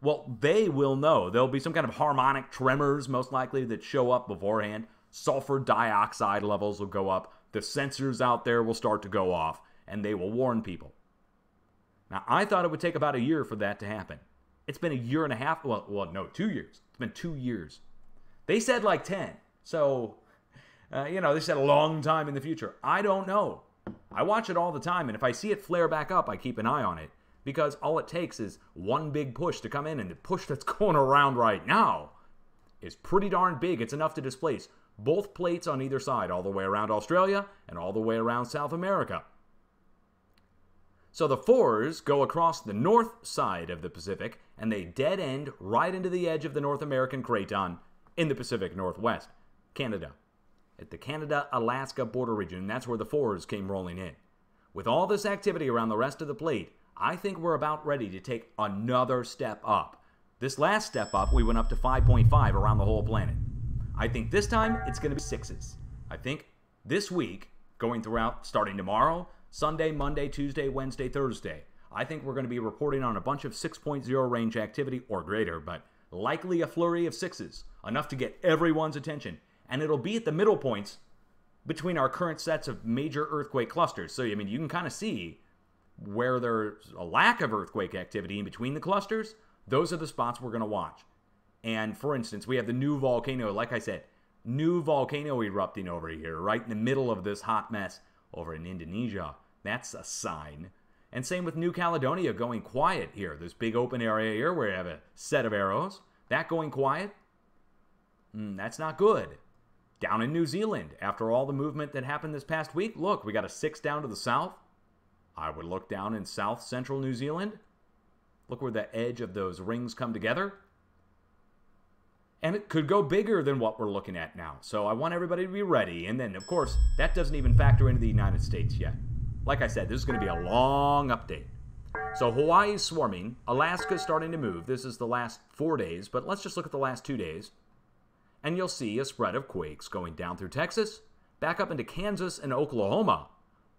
Well, they will know. There'll be some kind of harmonic tremors, most likely, that show up beforehand. Sulfur dioxide levels will go up the sensors out there will start to go off and they will warn people. Now, I thought it would take about a year for that to happen. It's been a year and a half. Well, well, no, two years. It's been two years. They said like 10. So Uh, you know, they said a long time in the future. I don't know. I watch it all the time, and if I see it flare back up, I keep an eye on it because all it takes is one big push to come in, and the push that's [laughs] going around right now is pretty darn big. It's enough to displace both plates on either side, all the way around Australia and all the way around South America. So the fours go across the north side of the Pacific and they dead end right into the edge of the North American craton in the Pacific Northwest, Canada. At the Canada Alaska border region, that's where the fours came rolling in. With all this activity around the rest of the plate, I think we're about ready to take another step up. This last step up, we went up to 5.5 around the whole planet. I think this time it's going to be sixes. I think this week, going throughout, starting tomorrow, Sunday, Monday, Tuesday, Wednesday, Thursday. I think we're going to be reporting on a bunch of 6.0 range activity or greater, but likely a flurry of sixes, enough to get everyone's attention. And it'll be at the middle points between our current sets of major earthquake clusters. So, I mean, you can kind of see where there's a lack of earthquake activity in between the clusters. Those are the spots we're going to watch. And for instance, we have the new volcano, like I said, new volcano erupting over here, right in the middle of this hot mess over in Indonesia. That's a sign. And same with New Caledonia going quiet here. This big open area here where you have a set of arrows. That going quiet? Mm, that's not good. Down in New Zealand, after all the movement that happened this past week, look, we got a six down to the south. I would look down in south central New Zealand. Look where the edge of those rings come together. And it could go bigger than what we're looking at now. So I want everybody to be ready. And then, of course, that doesn't even factor into the United States yet. Like I said, this is going to be a long update. So Hawaii's swarming, Alaska's starting to move. This is the last four days, but let's just look at the last two days. And you'll see a spread of quakes going down through Texas, back up into Kansas and Oklahoma,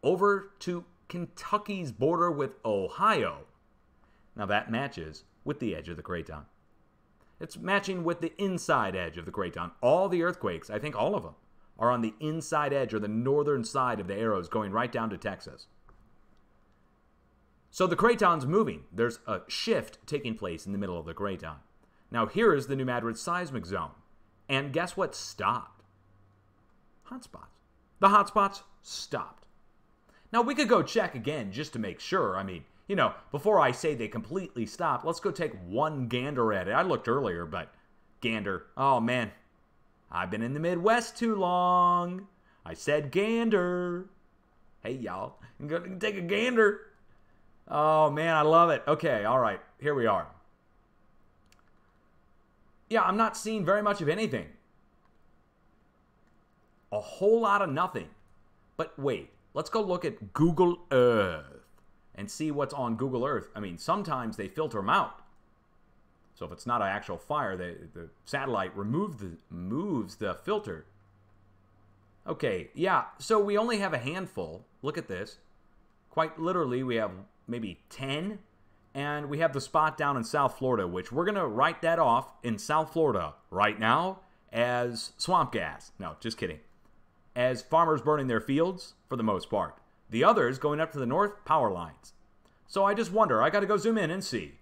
over to Kentucky's border with Ohio. Now that matches with the edge of the craton. It's matching with the inside edge of the craton. All the earthquakes, I think all of them, are on the inside edge or the northern side of the arrows going right down to Texas. So the craton's moving. There's a shift taking place in the middle of the craton. Now here is the New Madrid seismic zone. And guess what stopped? Hotspots. The hotspots stopped. Now we could go check again just to make sure. I mean, you know, before I say they completely stopped, let's go take one gander at it. I looked earlier, but gander. Oh man, I've been in the Midwest too long. I said gander. Hey, y'all. I'm going to take a gander. Oh, man, I love it. Okay, all right. Here we are. Yeah, I'm not seeing very much of anything. A whole lot of nothing. But wait, let's go look at Google Earth and see what's on Google Earth. I mean, sometimes they filter them out. So if it's not an actual fire, the, the satellite removes the, moves the filter. Okay, yeah, so we only have a handful. Look at this. Quite literally, we have maybe 10. And we have the spot down in South Florida, which we're going to write that off in South Florida right now as swamp gas. No, just kidding. As farmers burning their fields, for the most part. The others going up to the north, power lines. So I just wonder, I got to go zoom in and see.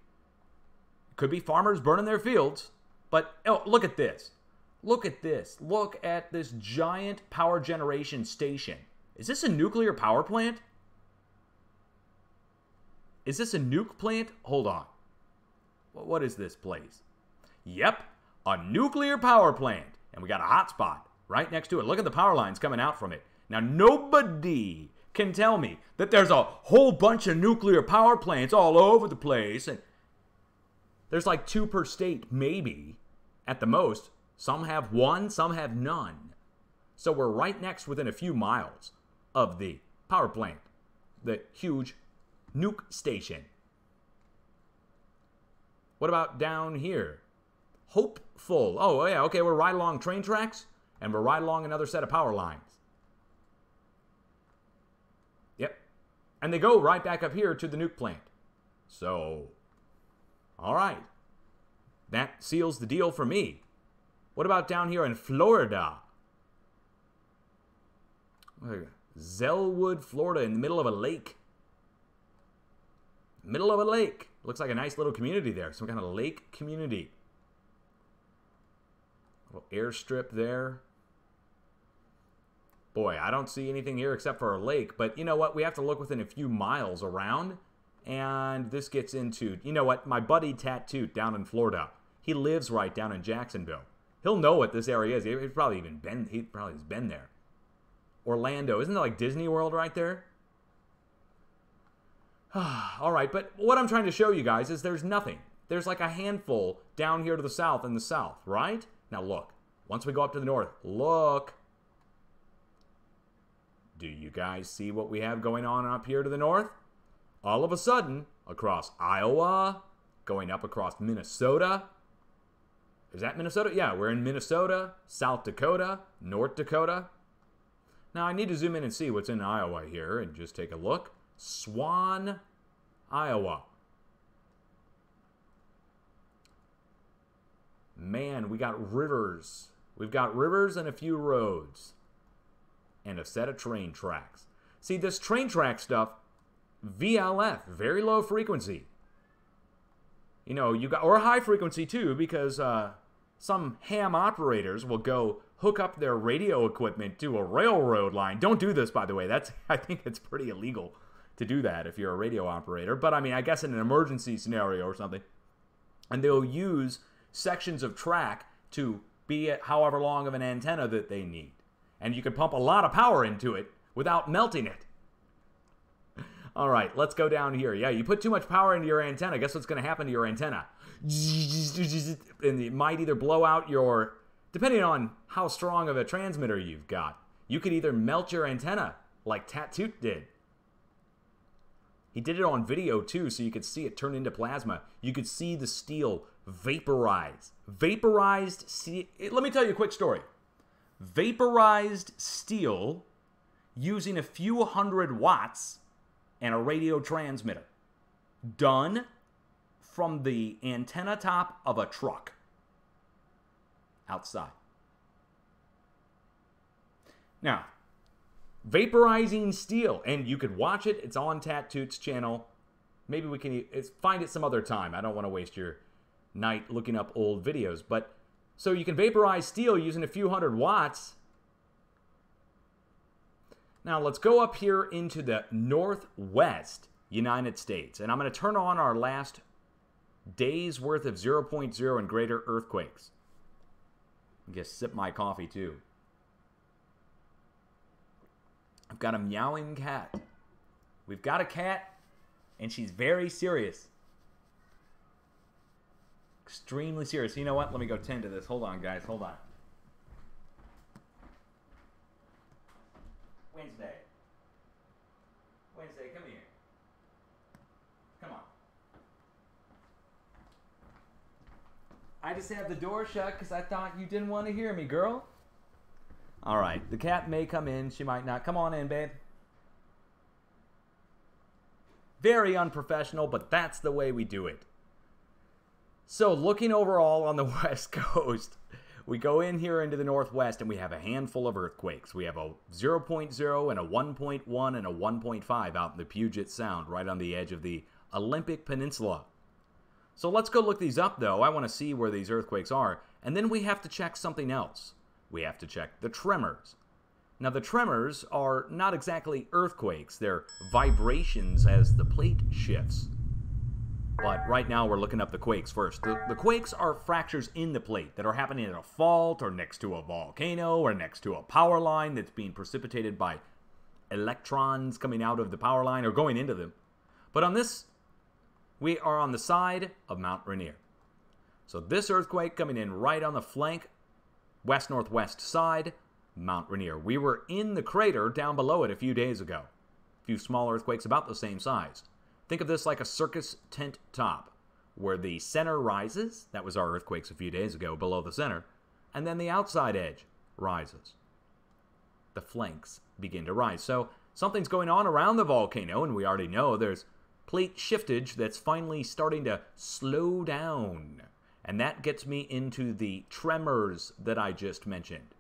Could be farmers burning their fields. But oh, look at this. Look at this. Look at this giant power generation station. Is this a nuclear power plant? Is this a nuke plant? Hold on. What is this place? Yep, a nuclear power plant. And we got a hotspot right next to it. Look at the power lines coming out from it. Now, nobody can tell me that there's a whole bunch of nuclear power plants all over the place and there's like two per state, maybe at the most. Some have one, some have none. So we're right next within a few miles of the power plant, the huge nuke station. What about down here? Hopeful. Oh, yeah, okay, we're right along train tracks and we're right along another set of power lines. Yep. And they go right back up here to the nuke plant. So all right. That seals the deal for me. What about down here in Florida? Zellwood, Florida, in the middle of a lake. Middle of a lake. Looks like a nice little community there. Some kind of lake community. Little airstrip there. Boy, I don't see anything here except for a lake, but you know what? We have to look within a few miles around. And this gets into, you know what? My buddy Tattooed down in Florida, he lives right down in Jacksonville. He'll know what this area is. He's probably even been, he probably has been there. Orlando, isn't that like Disney World right there? [sighs] All right, but what I'm trying to show you guys is there's nothing. There's like a handful down here to the south in the south, right? Now look, once we go up to the north, look. Do you guys see what we have going on up here to the north? All of a sudden, across Iowa, going up across Minnesota. Is that Minnesota? Yeah, we're in Minnesota, South Dakota, North Dakota. Now I need to zoom in and see what's in Iowa here and just take a look. Swan, Iowa. Man, we got rivers. We've got rivers and a few roads. And a set of train tracks. See, this train track stuff, VLF, very low frequency. You know, you got, or high frequency too, because uh, some ham operators will go hook up their radio equipment to a railroad line. Don't do this, by the way. That's, [laughs] I think it's pretty illegal to do that if you're a radio operator. But I mean, I guess in an emergency scenario or something. And they'll use sections of track to be at however long of an antenna that they need. And you can pump a lot of power into it without melting it. [laughs] All right, let's go down here. Yeah, you put too much power into your antenna. Guess what's going to happen to your antenna? [laughs] And it might either blow out your, depending on how strong of a transmitter you've got, you could either melt your antenna like Tattooed did, he did it on video too, so you could see it turn into plasma. You could see the steel vaporize. Vaporized steel. Let me tell you a quick story. Vaporized steel using a few hundred watts and a radio transmitter. Done from the antenna top of a truck outside. Now, vaporizing steel, and you could watch it. It's on Tattooed's channel. Maybe we can find it some other time. I don't want to waste your night looking up old videos, but so you can vaporize steel using a few hundred watts. Now let's go up here into the northwest United States, and I'm going to turn on our last day's worth of 0.0 and greater earthquakes. I guess sip my coffee too. I've got a meowing cat. We've got a cat, and she's very serious. Extremely serious. You know what? Let me go tend to this. Hold on, guys. Hold on. Wednesday. Wednesday, come here. Come on. I just have the door shut because I thought you didn't want to hear me, girl. All right. The cat may come in. She might not. Come on in, babe. Very unprofessional, but that's the way we do it. So, looking overall on the [laughs] West Coast, we go in here into the Northwest and we have a handful of earthquakes. We have a 0.0 and a 1.1 and a 1.5 out in the Puget Sound, right on the edge of the Olympic Peninsula. So, let's go look these up, though. I want to see where these earthquakes are. And then we have to check something else we have to check the tremors. Now, the tremors are not exactly earthquakes, they're vibrations as the plate shifts. But right now, we're looking up the quakes first. The, the, quakes are fractures in the plate that are happening at a fault or next to a volcano or next to a power line that's being precipitated by electrons coming out of the power line or going into them. But on this, we are on the side of Mount Rainier. So this earthquake coming in right on the flank west northwest side, Mount Rainier. We were in the crater down below it a few days ago. A few small earthquakes about the same size. Think of this like a circus tent top, where the center rises, that was our earthquakes a few days ago, below the center, and then the outside edge rises. The flanks begin to rise. So something's going on around the volcano, and we already know there's plate shiftage that's finally starting to slow down. And that gets me into the tremors that I just mentioned.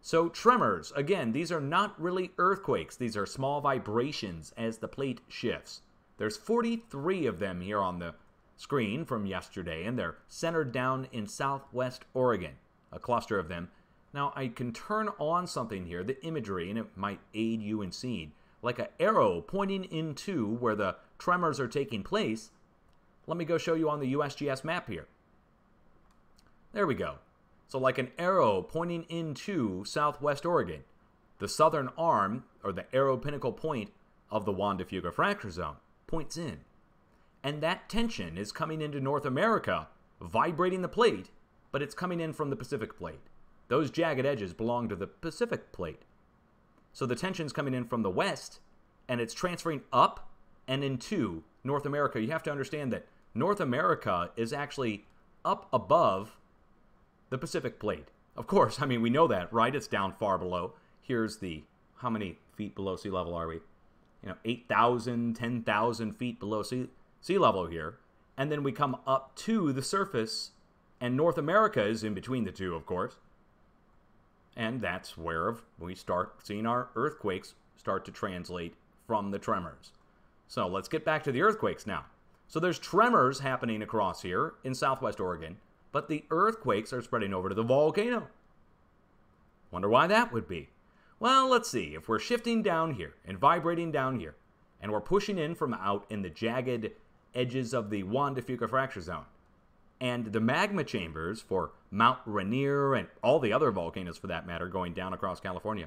So, tremors, again, these are not really earthquakes, these are small vibrations as the plate shifts. There's 43 of them here on the screen from yesterday, and they're centered down in southwest Oregon, a cluster of them. Now, I can turn on something here, the imagery, and it might aid you in seeing. Like an arrow pointing into where the tremors are taking place. Let me go show you on the USGS map here. There we go. So, like an arrow pointing into southwest Oregon, the southern arm, or the arrow pinnacle point of the Juan de Fuca fracture zone, points in. And that tension is coming into North America, vibrating the plate, but it's coming in from the Pacific plate. Those jagged edges belong to the Pacific plate. So the tension's coming in from the west, and it's transferring up and into North America. You have to understand that North America is actually up above the Pacific plate. Of course, [laughs] I mean, we know that, right? It's down far below. Here's the, how many feet below sea level are we? You know, 8,000, 10,000 feet below sea, sea level here. And then we come up to the surface, and North America is in between the two, of course. And that's where we start seeing our earthquakes start to translate from the tremors. So let's get back to the earthquakes now. So there's tremors happening across here in southwest Oregon, but the earthquakes are spreading over to the volcano. Wonder why that would be. Well, let's see. If we're shifting down here and vibrating down here, and we're pushing in from out in the jagged edges of the Juan de Fuca fracture zone, and the magma chambers for Mount Rainier and all the other volcanoes for that matter going down across California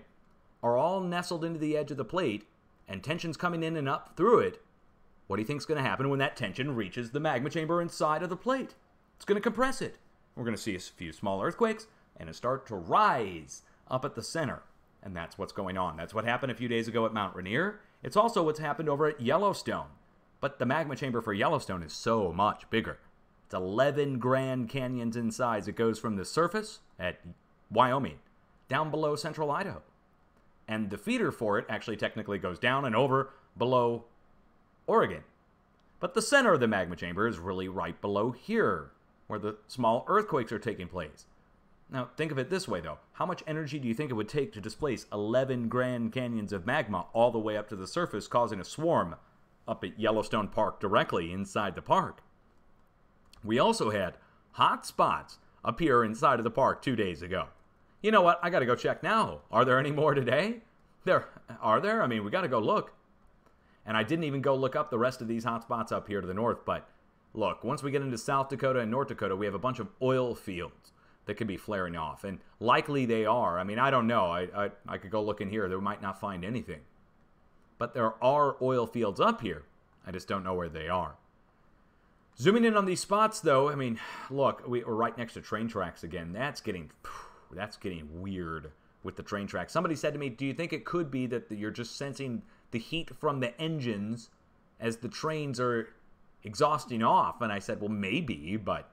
are all nestled into the edge of the plate and tension's coming in and up through it. What do you think's going to happen when that tension reaches the magma chamber inside of the plate? It's going to compress it. We're going to see a few small earthquakes and it start to rise up at the center. And that's what's going on. That's what happened a few days ago at Mount Rainier. It's also what's happened over at Yellowstone. But the magma chamber for Yellowstone is so much bigger. It's 11 Grand Canyons in size. It goes from the surface at Wyoming down below central Idaho. And the feeder for it actually technically goes down and over below Oregon. But the center of the magma chamber is really right below here, where the small earthquakes are taking place. Now, think of it this way, though. How much energy do you think it would take to displace 11 Grand Canyons of magma all the way up to the surface, causing a swarm up at Yellowstone Park directly inside the park? We also had hot spots appear inside of the park two days ago. You know what? I got to go check now. Are there any more today? There are there? I mean, we got to go look. And I didn't even go look up the rest of these hot spots up here to the north, but look, once we get into South Dakota and North Dakota, we have a bunch of oil fields that could be flaring off, and likely they are. I mean, I don't know. I, I, I could go look in here. They might not find anything. But there are oil fields up here. I just don't know where they are. Zooming in on these spots, though, I mean, look, we, are right next to train tracks again. That's getting, that's getting weird with the train tracks. Somebody said to me, "Do you think it could be that you're just sensing the heat from the engines as the trains are exhausting off?" And I said, "Well, maybe, but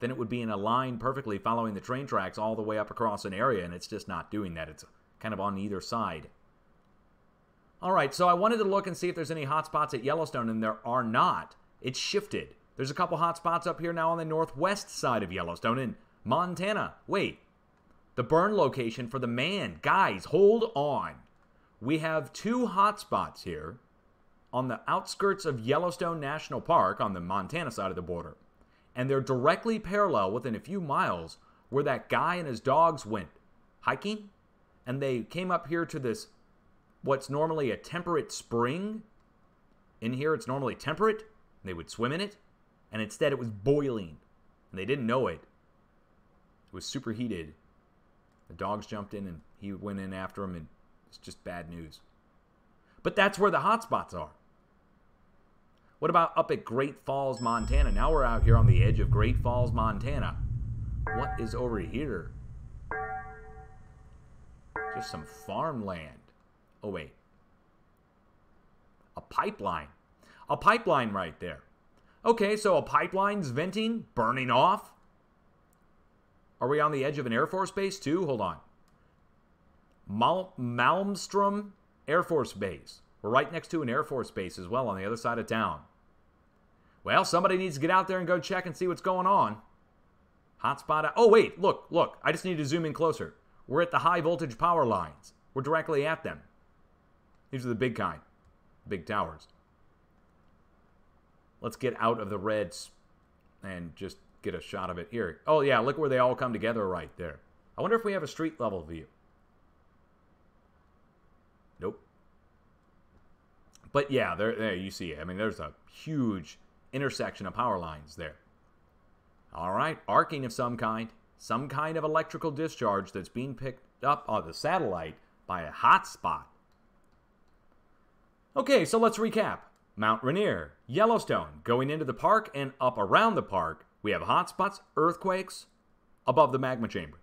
then it would be in a line perfectly following the train tracks all the way up across an area, and it's just not doing that. It's kind of on either side." All right, so I wanted to look and see if there's any hot spots at Yellowstone, and there are not. It's shifted. There's a couple hot spots up here now on the northwest side of Yellowstone in Montana. Wait, the burn location for the man. Guys, hold on. We have two hot spots here on the outskirts of Yellowstone National Park on the Montana side of the border. And they're directly parallel within a few miles where that guy and his dogs went hiking. And they came up here to this, what's normally a temperate spring. In here, it's normally temperate. They would swim in it, and instead it was boiling, and they didn't know it. It was superheated. The dogs jumped in, and he went in after them, and it's just bad news. But that's where the hot spots are. What about up at Great Falls, Montana? Now we're out here on the edge of Great Falls, Montana. What is over here? Just some farmland. Oh, wait. A pipeline. A pipeline right there. Okay, so a pipeline's venting, burning off. Are we on the edge of an Air Force base too? Hold on. Mal- Malmstrom Air Force Base. We're right next to an Air Force base as well on the other side of town. Well, somebody needs to get out there and go check and see what's going on. Hotspot. Oh, wait, look, look. I just need to zoom in closer. We're at the high voltage power lines. We're directly at them. These are the big kind, big towers. Let's get out of the reds and just get a shot of it here. Oh, yeah, look where they all come together right there. I wonder if we have a street level view. But yeah, there, there you see. I mean, there's a huge intersection of power lines there. All right, arcing of some kind, some kind of electrical discharge that's being picked up on the satellite by a hot spot. Okay, so let's recap. Mount Rainier, Yellowstone, going into the park and up around the park, we have hotspots, earthquakes above the magma chamber.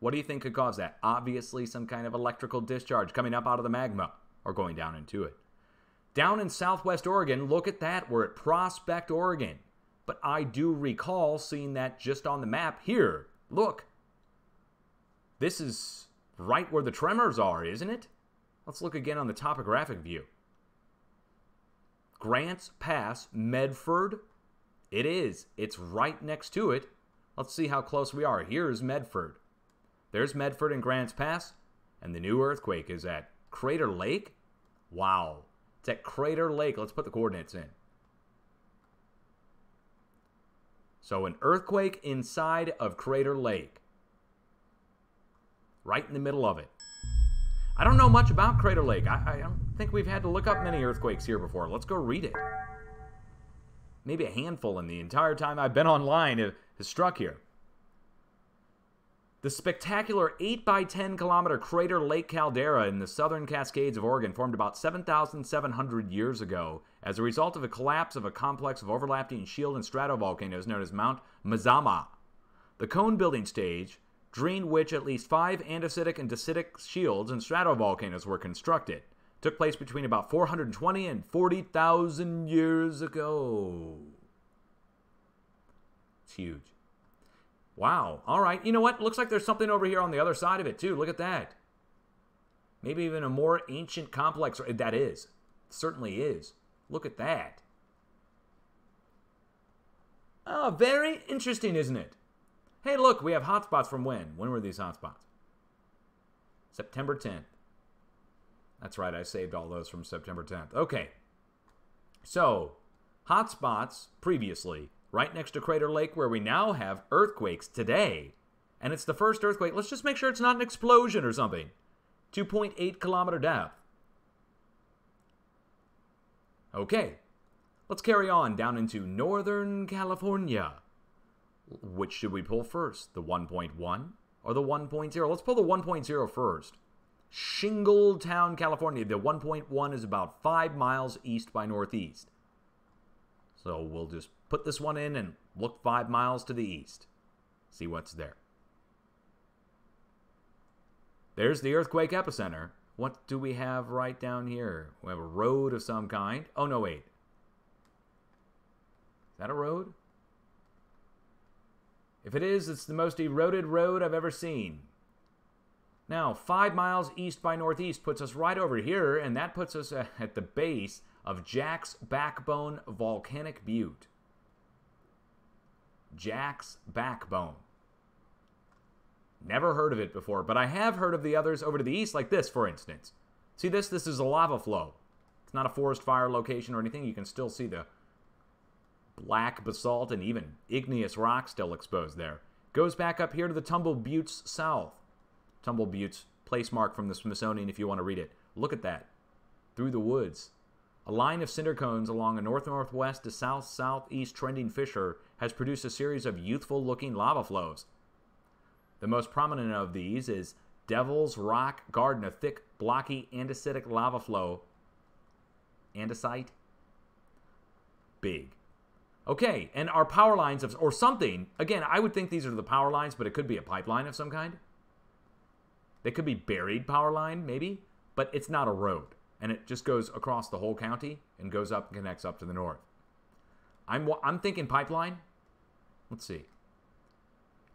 What do you think could cause that? Obviously, some kind of electrical discharge coming up out of the magma or going down into it. Down in southwest Oregon, look at that. We're at Prospect, Oregon. But I do recall seeing that just on the map here. Look. This is right where the tremors are, isn't it? Let's look again on the topographic view. Grants Pass, Medford. It is. It's right next to it. Let's see how close we are. Here's Medford. There's Medford and Grants Pass. And the new earthquake is at Crater Lake. Wow. It's at Crater Lake. Let's put the coordinates in. So, an earthquake inside of Crater Lake. Right in the middle of it. I don't know much about Crater Lake. I, I, don't think we've had to look up many earthquakes here before. Let's go read it. Maybe a handful in the entire time I've been online has struck here. The spectacular 8 by 10 kilometer crater Lake Caldera in the southern Cascades of Oregon formed about 7,700 years ago as a result of a collapse of a complex of overlapping shield and stratovolcanoes known as Mount Mazama. The cone building stage during which at least five andesitic and dacitic shields and stratovolcanoes were constructed, took place between about 420 and 40,000 years ago. It's huge. Wow. All right. You know what? Looks like there's something over here on the other side of it, too. Look at that. Maybe even a more ancient complex. That is. Certainly is. Look at that. Oh, very interesting, isn't it? Hey, look, we have hotspots from when? When were these hotspots? September 10th. That's right, I saved all those from September 10th. Okay. So, hotspots previously, right next to Crater Lake, where we now have earthquakes today. And it's the first earthquake. Let's just make sure it's not an explosion or something. 2.8 kilometer depth. Okay. Let's carry on down into Northern California. Which should we pull first? The 1.1 or the 1.0? Let's pull the 1.0 first. Shingletown, California. The 1.1 is about five miles east by northeast. So we'll just put this one in and look five miles to the east. See what's there. There's the earthquake epicenter. What do we have right down here? We have a road of some kind. Oh, no, wait. Is that a road? If it is, it's the most eroded road I've ever seen. Now, five miles east by northeast puts us right over here, and that puts us at the base of Jack's Backbone Volcanic Butte. Jack's Backbone. Never heard of it before, but I have heard of the others over to the east, like this, for instance. See this? This is a lava flow. It's not a forest fire location or anything. You can still see the black basalt, and even igneous rock still exposed there. Goes back up here to the Tumble Buttes south. Tumble Buttes, place mark from the Smithsonian if you want to read it. Look at that. Through the woods. A line of cinder cones along a north northwest to south southeast trending fissure has produced a series of youthful looking lava flows. The most prominent of these is Devil's Rock Garden, a thick, blocky, andesitic lava flow. Andesite? Big. Okay, and our power lines of, or something, again, I would think these are the power lines, but it could be a pipeline of some kind. They could be buried power line, maybe, but it's not a road. And it just goes across the whole county and goes up and connects up to the north. I'm, I'm thinking pipeline. Let's see.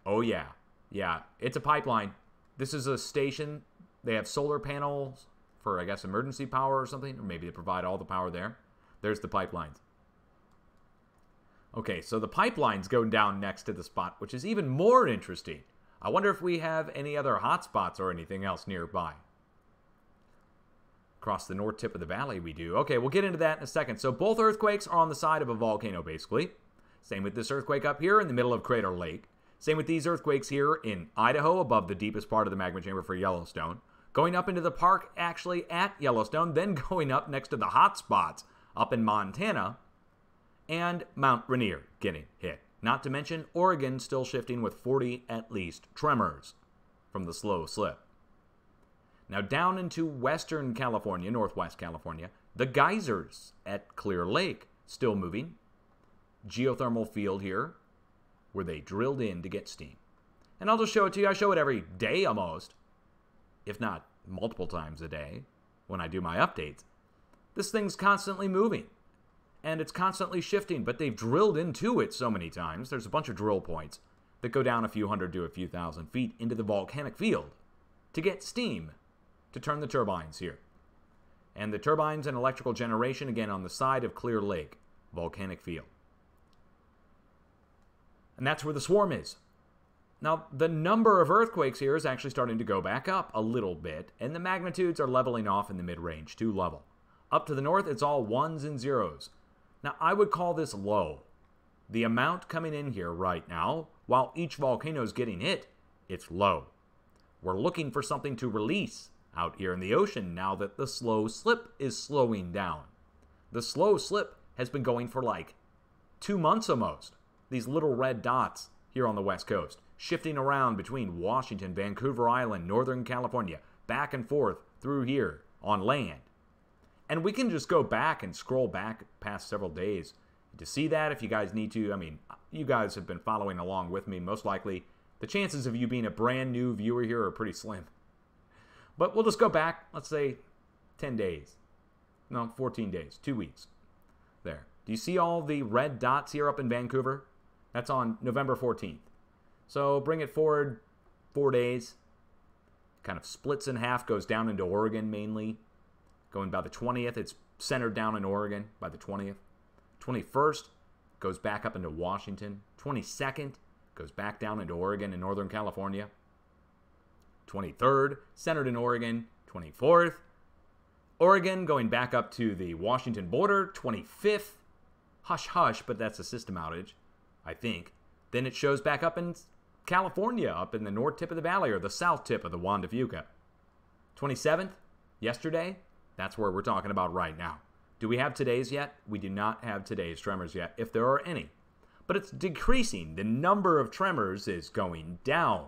Oh, yeah. Yeah, it's a pipeline. This is a station. They have solar panels for, I guess, emergency power or something, or maybe they provide all the power there. There's the pipelines. Okay, so the pipeline's going down next to the spot, which is even more interesting. I wonder if we have any other hotspots or anything else nearby. Across the north tip of the valley, we do. Okay, we'll get into that in a second. So both earthquakes are on the side of a volcano, basically. Same with this earthquake up here in the middle of Crater Lake. Same with these earthquakes here in Idaho, above the deepest part of the magma chamber for Yellowstone. Going up into the park actually at Yellowstone, then [laughs] going up next to the hot spots up in Montana, and Mount Rainier getting hit. Not to mention Oregon still shifting with 40 at least tremors from the slow slip. Now, down into western California, northwest California, the geysers at Clear Lake still moving. Geothermal field here where they drilled in to get steam. And I'll just show it to you. I show it every day almost, if not multiple times a day when I do my updates. This thing's constantly moving and it's constantly shifting, but they've drilled into it so many times. There's a bunch of drill points that go down a few hundred to a few thousand feet into the volcanic field to get steam to turn the turbines here. And the turbines and electrical generation again on the side of Clear Lake, volcanic field. And that's where the swarm is. Now, the number of earthquakes here is actually starting to go back up a little bit, and the magnitudes are leveling off in the mid range, 2 level. Up to the north, it's all ones and zeros. Now, I would call this low. The amount coming in here right now, while each volcano is getting hit, it's low. We're looking for something to release out here in the ocean now that the slow slip is slowing down. The slow slip has been going for like two months almost. These little red dots here on the west coast, shifting around between Washington, Vancouver Island, Northern California, back and forth through here on land. And we can just go back and scroll back past several days to see that if you guys need to. I mean, you guys have been following along with me. Most likely, the chances of you being a brand new viewer here are pretty slim. But we'll just go back, let's say 10 days. No, 14 days, two weeks. There. Do you see all the red dots here up in Vancouver? That's on November 14th. So bring it forward four days. Kind of splits in half, goes down into Oregon mainly. Going by the 20th, it's centered down in Oregon by the 20th. 21st goes back up into Washington. 22nd goes back down into Oregon and Northern California. 23rd, centered in Oregon. 24th, Oregon going back up to the Washington border. 25th, hush hush, but that's a system outage, I think. Then it shows back up in California, up in the north tip of the valley or the south tip of the Juan de Fuca. 27th, yesterday, that's where we're talking about right now. Do we have today's yet? We do not have today's tremors yet, if there are any. But it's decreasing. The number of tremors is going down.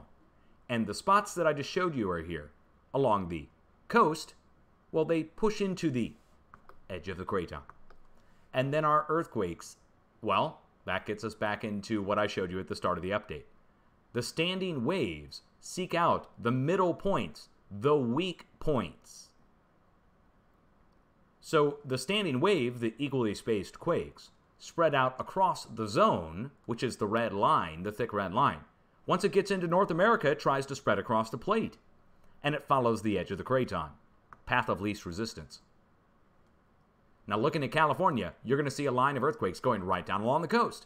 And the spots that I just showed you are here along the coast. Well, they push into the edge of the crater. And then our earthquakes, well, that gets us back into what I showed you at the start of the update. The standing waves seek out the middle points, the weak points. So the standing wave, the equally spaced quakes, spread out across the zone, which is the red line, the thick red line. Once it gets into North America, it tries to spread across the plate, and it follows the edge of the craton, path of least resistance. Now, looking at California, you're going to see a line of earthquakes going right down along the coast.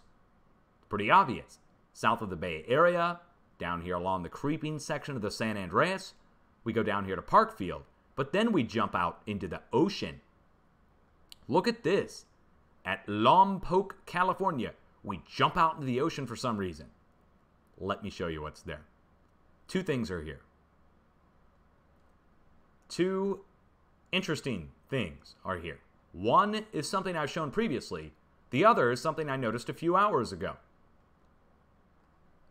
Pretty obvious. South of the Bay Area, down here along the creeping section of the San Andreas, we go down here to Parkfield, but then we jump out into the ocean Look at this. At Lompoc, California, we jump out into the ocean for some reason. Let me show you what's there. Two things are here. Two interesting things are here. One is something I've shown previously, the other is something I noticed a few hours ago.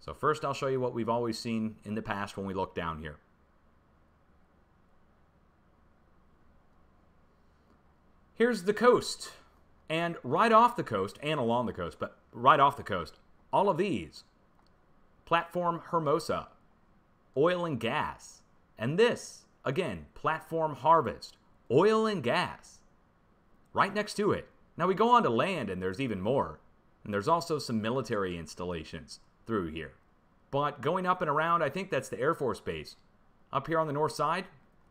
So, first, I'll show you what we've always seen in the past when we look down here. Here's the coast. And right off the coast, and along the coast, but right off the coast, all of these Platform Hermosa, oil and gas. And this, again, Platform Harvest, oil and gas. Right next to it. Now we go on to land, and there's even more. And there's also some military installations through here. But going up and around, I think that's the Air Force Base. Up here on the north side,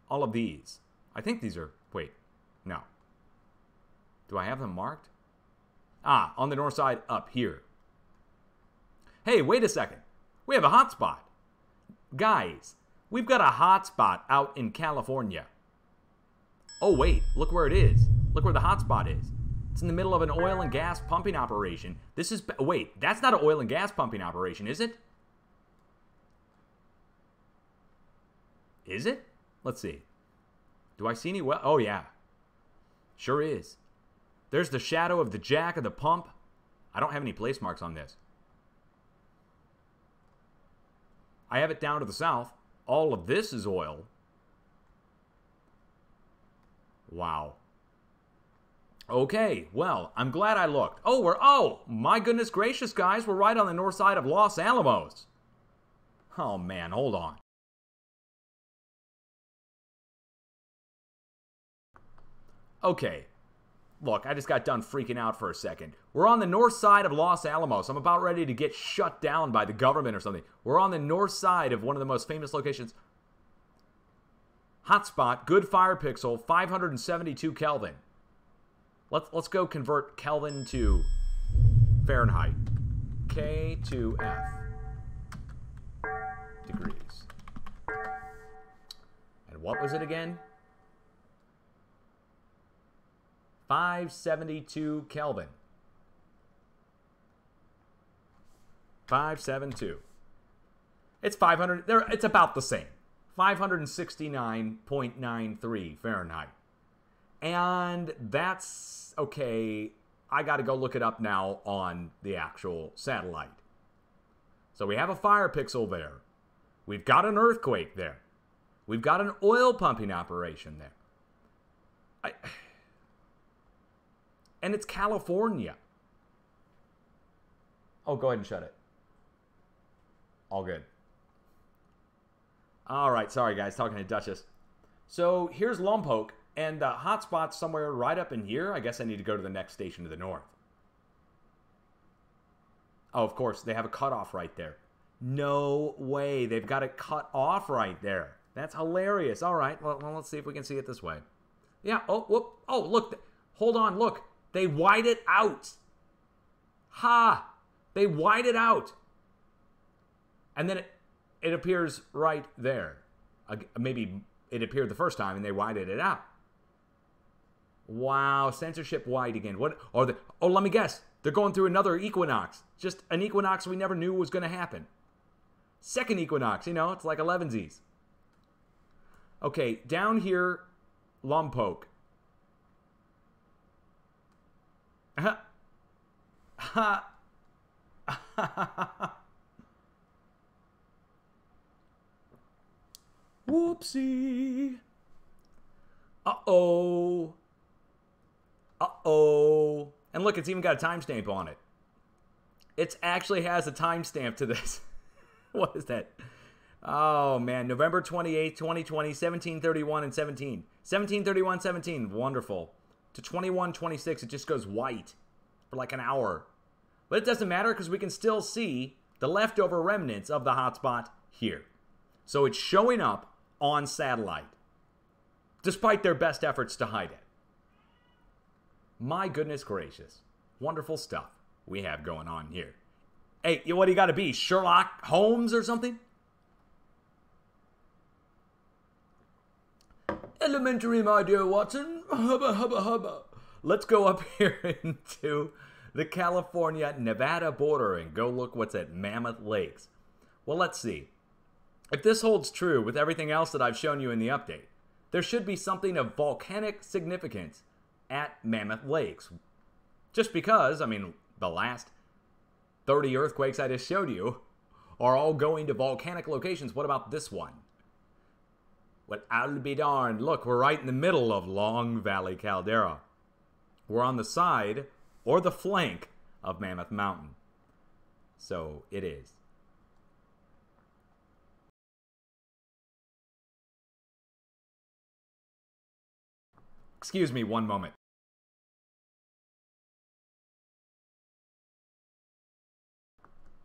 all of these. I think these are. Wait, no. Do I have them marked? Ah, on the north side up here. Hey, wait a second. We have a hotspot. Guys, we've got a hotspot out in California. Oh, wait, look where it is. Look where the hotspot is. It's in the middle of an oil and gas pumping operation. This is. Wait, that's not an oil and gas pumping operation, is it? Is it? Let's see. Do I see any well? Oh, yeah. Sure is. There's the shadow of the jack of the pump. I don't have any place marks on this. I have it down to the south. All of this is oil. Wow. Okay, well, I'm glad I looked. Oh, we're oh, my goodness gracious, guys, we're right on the north side of Los Alamos. Oh man, hold on. Okay. Look, I just got done freaking out for a second. We're on the north side of Los Alamos. I'm about ready to get shut down by the government or something. We're on the north side of one of the most famous locations. Hotspot, good fire pixel, 572 Kelvin. Let's let's go convert Kelvin to Fahrenheit. K to F degrees. And what was it again? 572 Kelvin. 572. It's 500. There, it's about the same. 569.93 Fahrenheit. And that's okay. I got to go look it up now on the actual satellite. So we have a fire pixel there. We've got an earthquake there. We've got an oil pumping operation there. I, and it's California. Oh, go ahead and shut it. All good. All right, sorry guys, talking to Duchess. So here's Lompoc, and the hotspot's somewhere right up in here. I guess I need to go to the next station to the north. Oh, of course, they have a cutoff right there. No way. They've got it cut off right there. That's hilarious. All right, well, well let's see if we can see it this way. Yeah, oh, whoop. Oh, look. Hold on, look. They wide it out. Ha! They wide it out. And then it, it appears right there. Uh, maybe it appeared the first time and they widened it out. Wow, censorship wide again. What are the Oh, let me guess. They're going through another equinox. Just an equinox we never knew was going to happen. Second equinox, you know, it's like 11Z's. Okay, down here, Lompoc. [laughs] Whoopsie. Uh oh. Uh oh. And look, it's even got a timestamp on it. It actually has a timestamp to this. [laughs] what is that? Oh man, November 28th, 2020, 1731 and 17. 1731 17. Wonderful to 2126, it just goes white for like an hour. But it doesn't matter because we can still see the leftover remnants of the hotspot here. So it's showing up on satellite, despite their best efforts to hide it. My goodness gracious. Wonderful stuff we have going on here. Hey, what do you got to be? Sherlock Holmes or something? Elementary, my dear Watson. Hubba, hubba, hubba. Let's go up [laughs] here into the California Nevada border and go look what's at Mammoth Lakes. Well, let's see. If this holds true with everything else that I've shown you in the update, there should be something of volcanic significance at Mammoth Lakes. Just because, I mean, the last 30 earthquakes I just showed you are all going to volcanic locations. What about this one? Well, I'll be darned. Look, we're right in the middle of Long Valley Caldera. We're on the side or the flank of Mammoth Mountain. So it is. Excuse me one moment.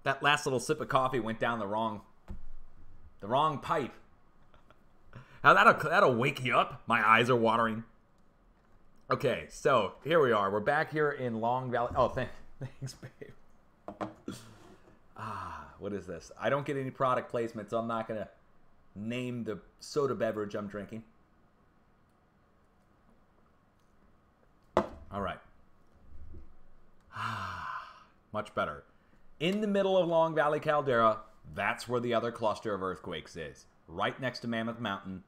That last little sip of coffee went down the wrong the wrong pipe. Now that'll that'll wake you up. My eyes are watering. Okay, so here we are. We're back here in Long Valley. Oh, thank, [laughs] thanks, babe. Ah, what is this? I don't get any product placement, so I'm not gonna name the soda beverage I'm drinking. All right. Ah, much better. In the middle of Long Valley Caldera, that's where the other cluster of earthquakes is. Right next to Mammoth Mountain.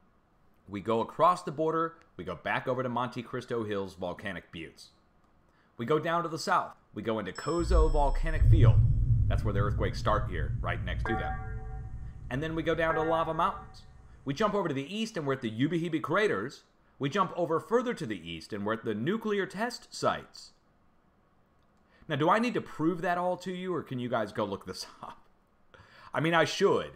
We go across the border, we go back over to Monte Cristo Hills Volcanic Buttes. We go down to the south, we go into Coso Volcanic Field. That's where the earthquakes start here, right next to them. And then we go down to Lava Mountains. We jump over to the east and we're at the Ubehebe Craters. We jump over further to the east and we're at the nuclear test sites. Now, do I need to prove that all to you, or can you guys go look this [laughs] up? I mean, I should.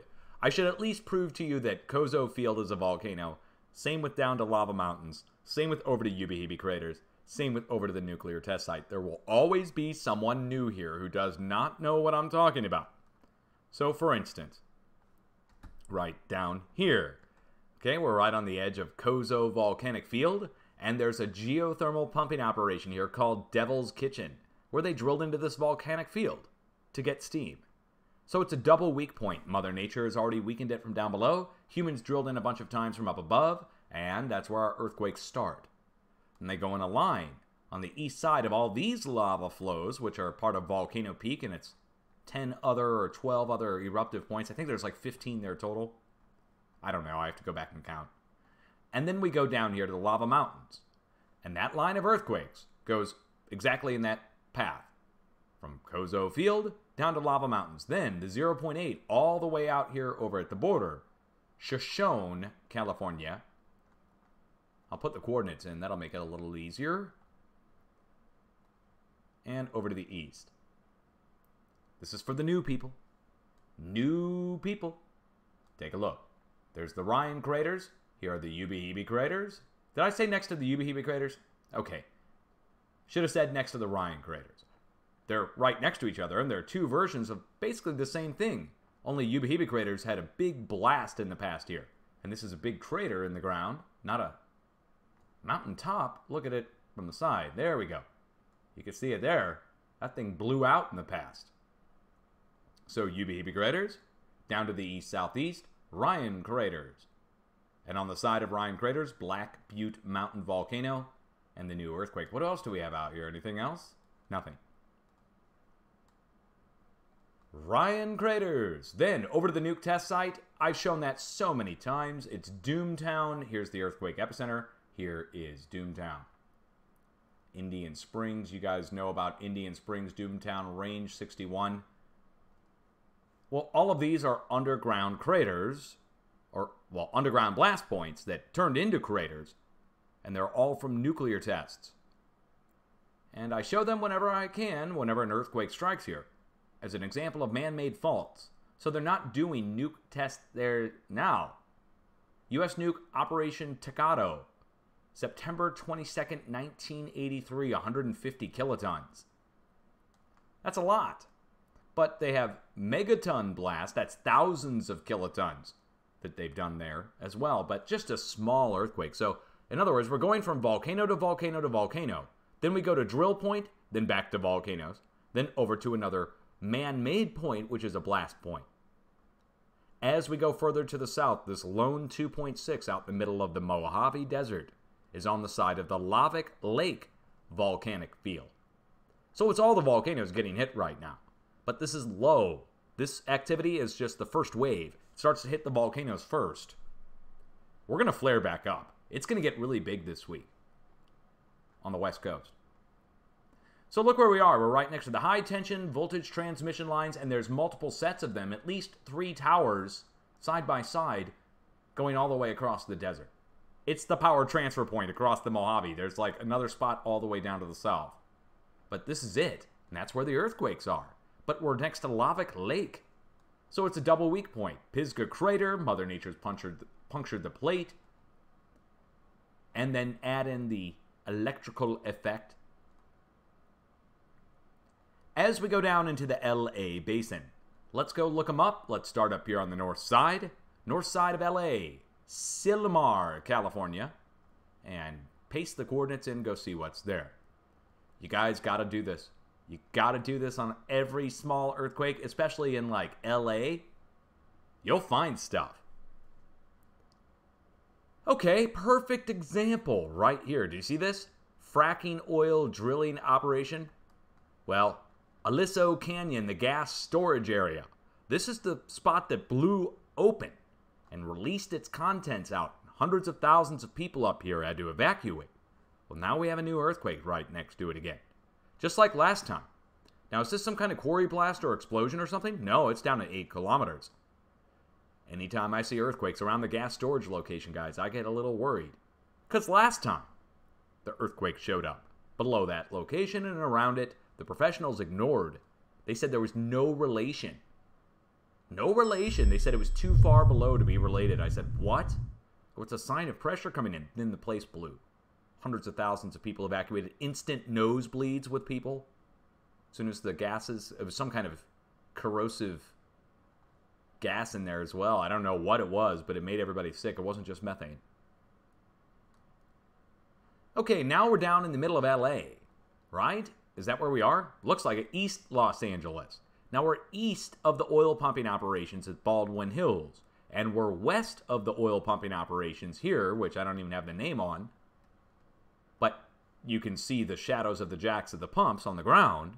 I should at least prove to you that Coso Field is a volcano. Same with down to Lava Mountains. Same with over to Ubehebe Craters. Same with over to the nuclear test site. There will always be someone new here who does not know what I'm talking about. So, for instance, right down here, okay, we're right on the edge of Coso Volcanic Field, and there's a geothermal pumping operation here called Devil's Kitchen, where they drilled into this volcanic field to get steam. So it's a double weak point. Mother Nature has already weakened it from down below, humans drilled in a bunch of times from up above, and that's where our earthquakes start and they go in a line on the east side of all these lava flows, which are part of Volcano Peak, and it's 10 other or 12 other eruptive points. I think there's like 15 there total. I don't know. I have to go back and count. And then we go down here to the lava mountains. And that line of earthquakes goes exactly in that path from Coso Field down to lava mountains. Then the 0.8 all the way out here over at the border, Shoshone, California, I'll put the coordinates in. That'll make it a little easier. And over to the east. This is for the new people. New people. Take a look. There's the Ryan craters. Here are the Ubehebe craters. Did I say next to the Ubehebe craters? Okay. Should have said next to the Ryan craters. They're right next to each other, and they're two versions of basically the same thing. Only Ubehebe craters had a big blast in the past year. And this is a big crater in the ground, not a mountain top, look at it from the side. There we go. You can see it there. That thing blew out in the past. So Ubehebe craters, down to the east southeast, Ryan craters. And on the side of Ryan craters, Black Butte Mountain Volcano and the new earthquake. What else do we have out here? Anything else? Nothing. Ryan craters. Then over to the nuke test site. I've shown that so many times. It's Doomtown. Here's the earthquake epicenter here is Doomtown. Indian Springs, you guys know about Indian Springs, Doomtown, Range 61. Well, all of these are underground craters, or, well, underground blast points that turned into craters, and they're all from nuclear tests. And I show them whenever I can, whenever an earthquake strikes here, as an example of man made faults. So they're not doing nuke tests there now. U.S. nuke Operation Techado September 22nd, 1983, 150 kilotons. That's a lot. But they have megaton blast, that's thousands of kilotons that they've done there as well, but just a small earthquake. So, in other words, we're going from volcano to volcano to volcano. Then we go to drill point, then back to volcanoes, then over to another man made point, which is a blast point. As we go further to the south, this lone 2.6 out in the middle of the Mojave Desert is on the side of the Lavic Lake volcanic field. So it's all the volcanoes getting hit right now. But this is low. This activity is just the first wave. It starts to hit the volcanoes first. We're going to flare back up. It's going to get really big this week on the west coast. So look where we are. We're right next to the high tension voltage transmission lines, and there's multiple sets of them, at least three towers side by side, going all the way across the desert. It's the power transfer point across the Mojave. There's like another spot all the way down to the south. But this is it, and that's where the earthquakes are. But we're next to Lavic Lake. So it's a double weak point. Pisgah Crater, Mother Nature's punctured, punctured the plate. And then add in the electrical effect. As we go down into the LA basin, let's go look them up. Let's start up here on the north side. North side of LA. Sylmar, California, and paste the coordinates in, go see what's there. You guys got to do this. You got to do this on every small earthquake, especially in like LA. You'll find stuff. Okay, perfect example right here. Do you see this? Fracking oil drilling operation. Well, Aliso Canyon, the gas storage area. This is the spot that blew open and released its contents out. Hundreds of thousands of people up here had to evacuate. Well, now we have a new earthquake right next to it again. Just like last time. Now, is this some kind of quarry blast or explosion or something? No, it's down at 8 kilometers. Anytime I see earthquakes around the gas storage location, guys, I get a little worried. Because last time, the earthquake showed up. Below that location and around it, the professionals ignored. They said there was no relation. No relation. They said it was too far below to be related. I said, What? Oh, it's a sign of pressure coming in. Then the place blew. Hundreds of thousands of people evacuated. Instant nosebleeds with people. As soon as the gases, it was some kind of corrosive gas in there as well. I don't know what it was, but it made everybody sick. It wasn't just methane. Okay, now we're down in the middle of LA, right? Is that where we are? Looks like it. East Los Angeles. Now we're east of the oil pumping operations at Baldwin Hills, and we're west of the oil pumping operations here, which I don't even have the name on. But you can see the shadows of the jacks of the pumps on the ground,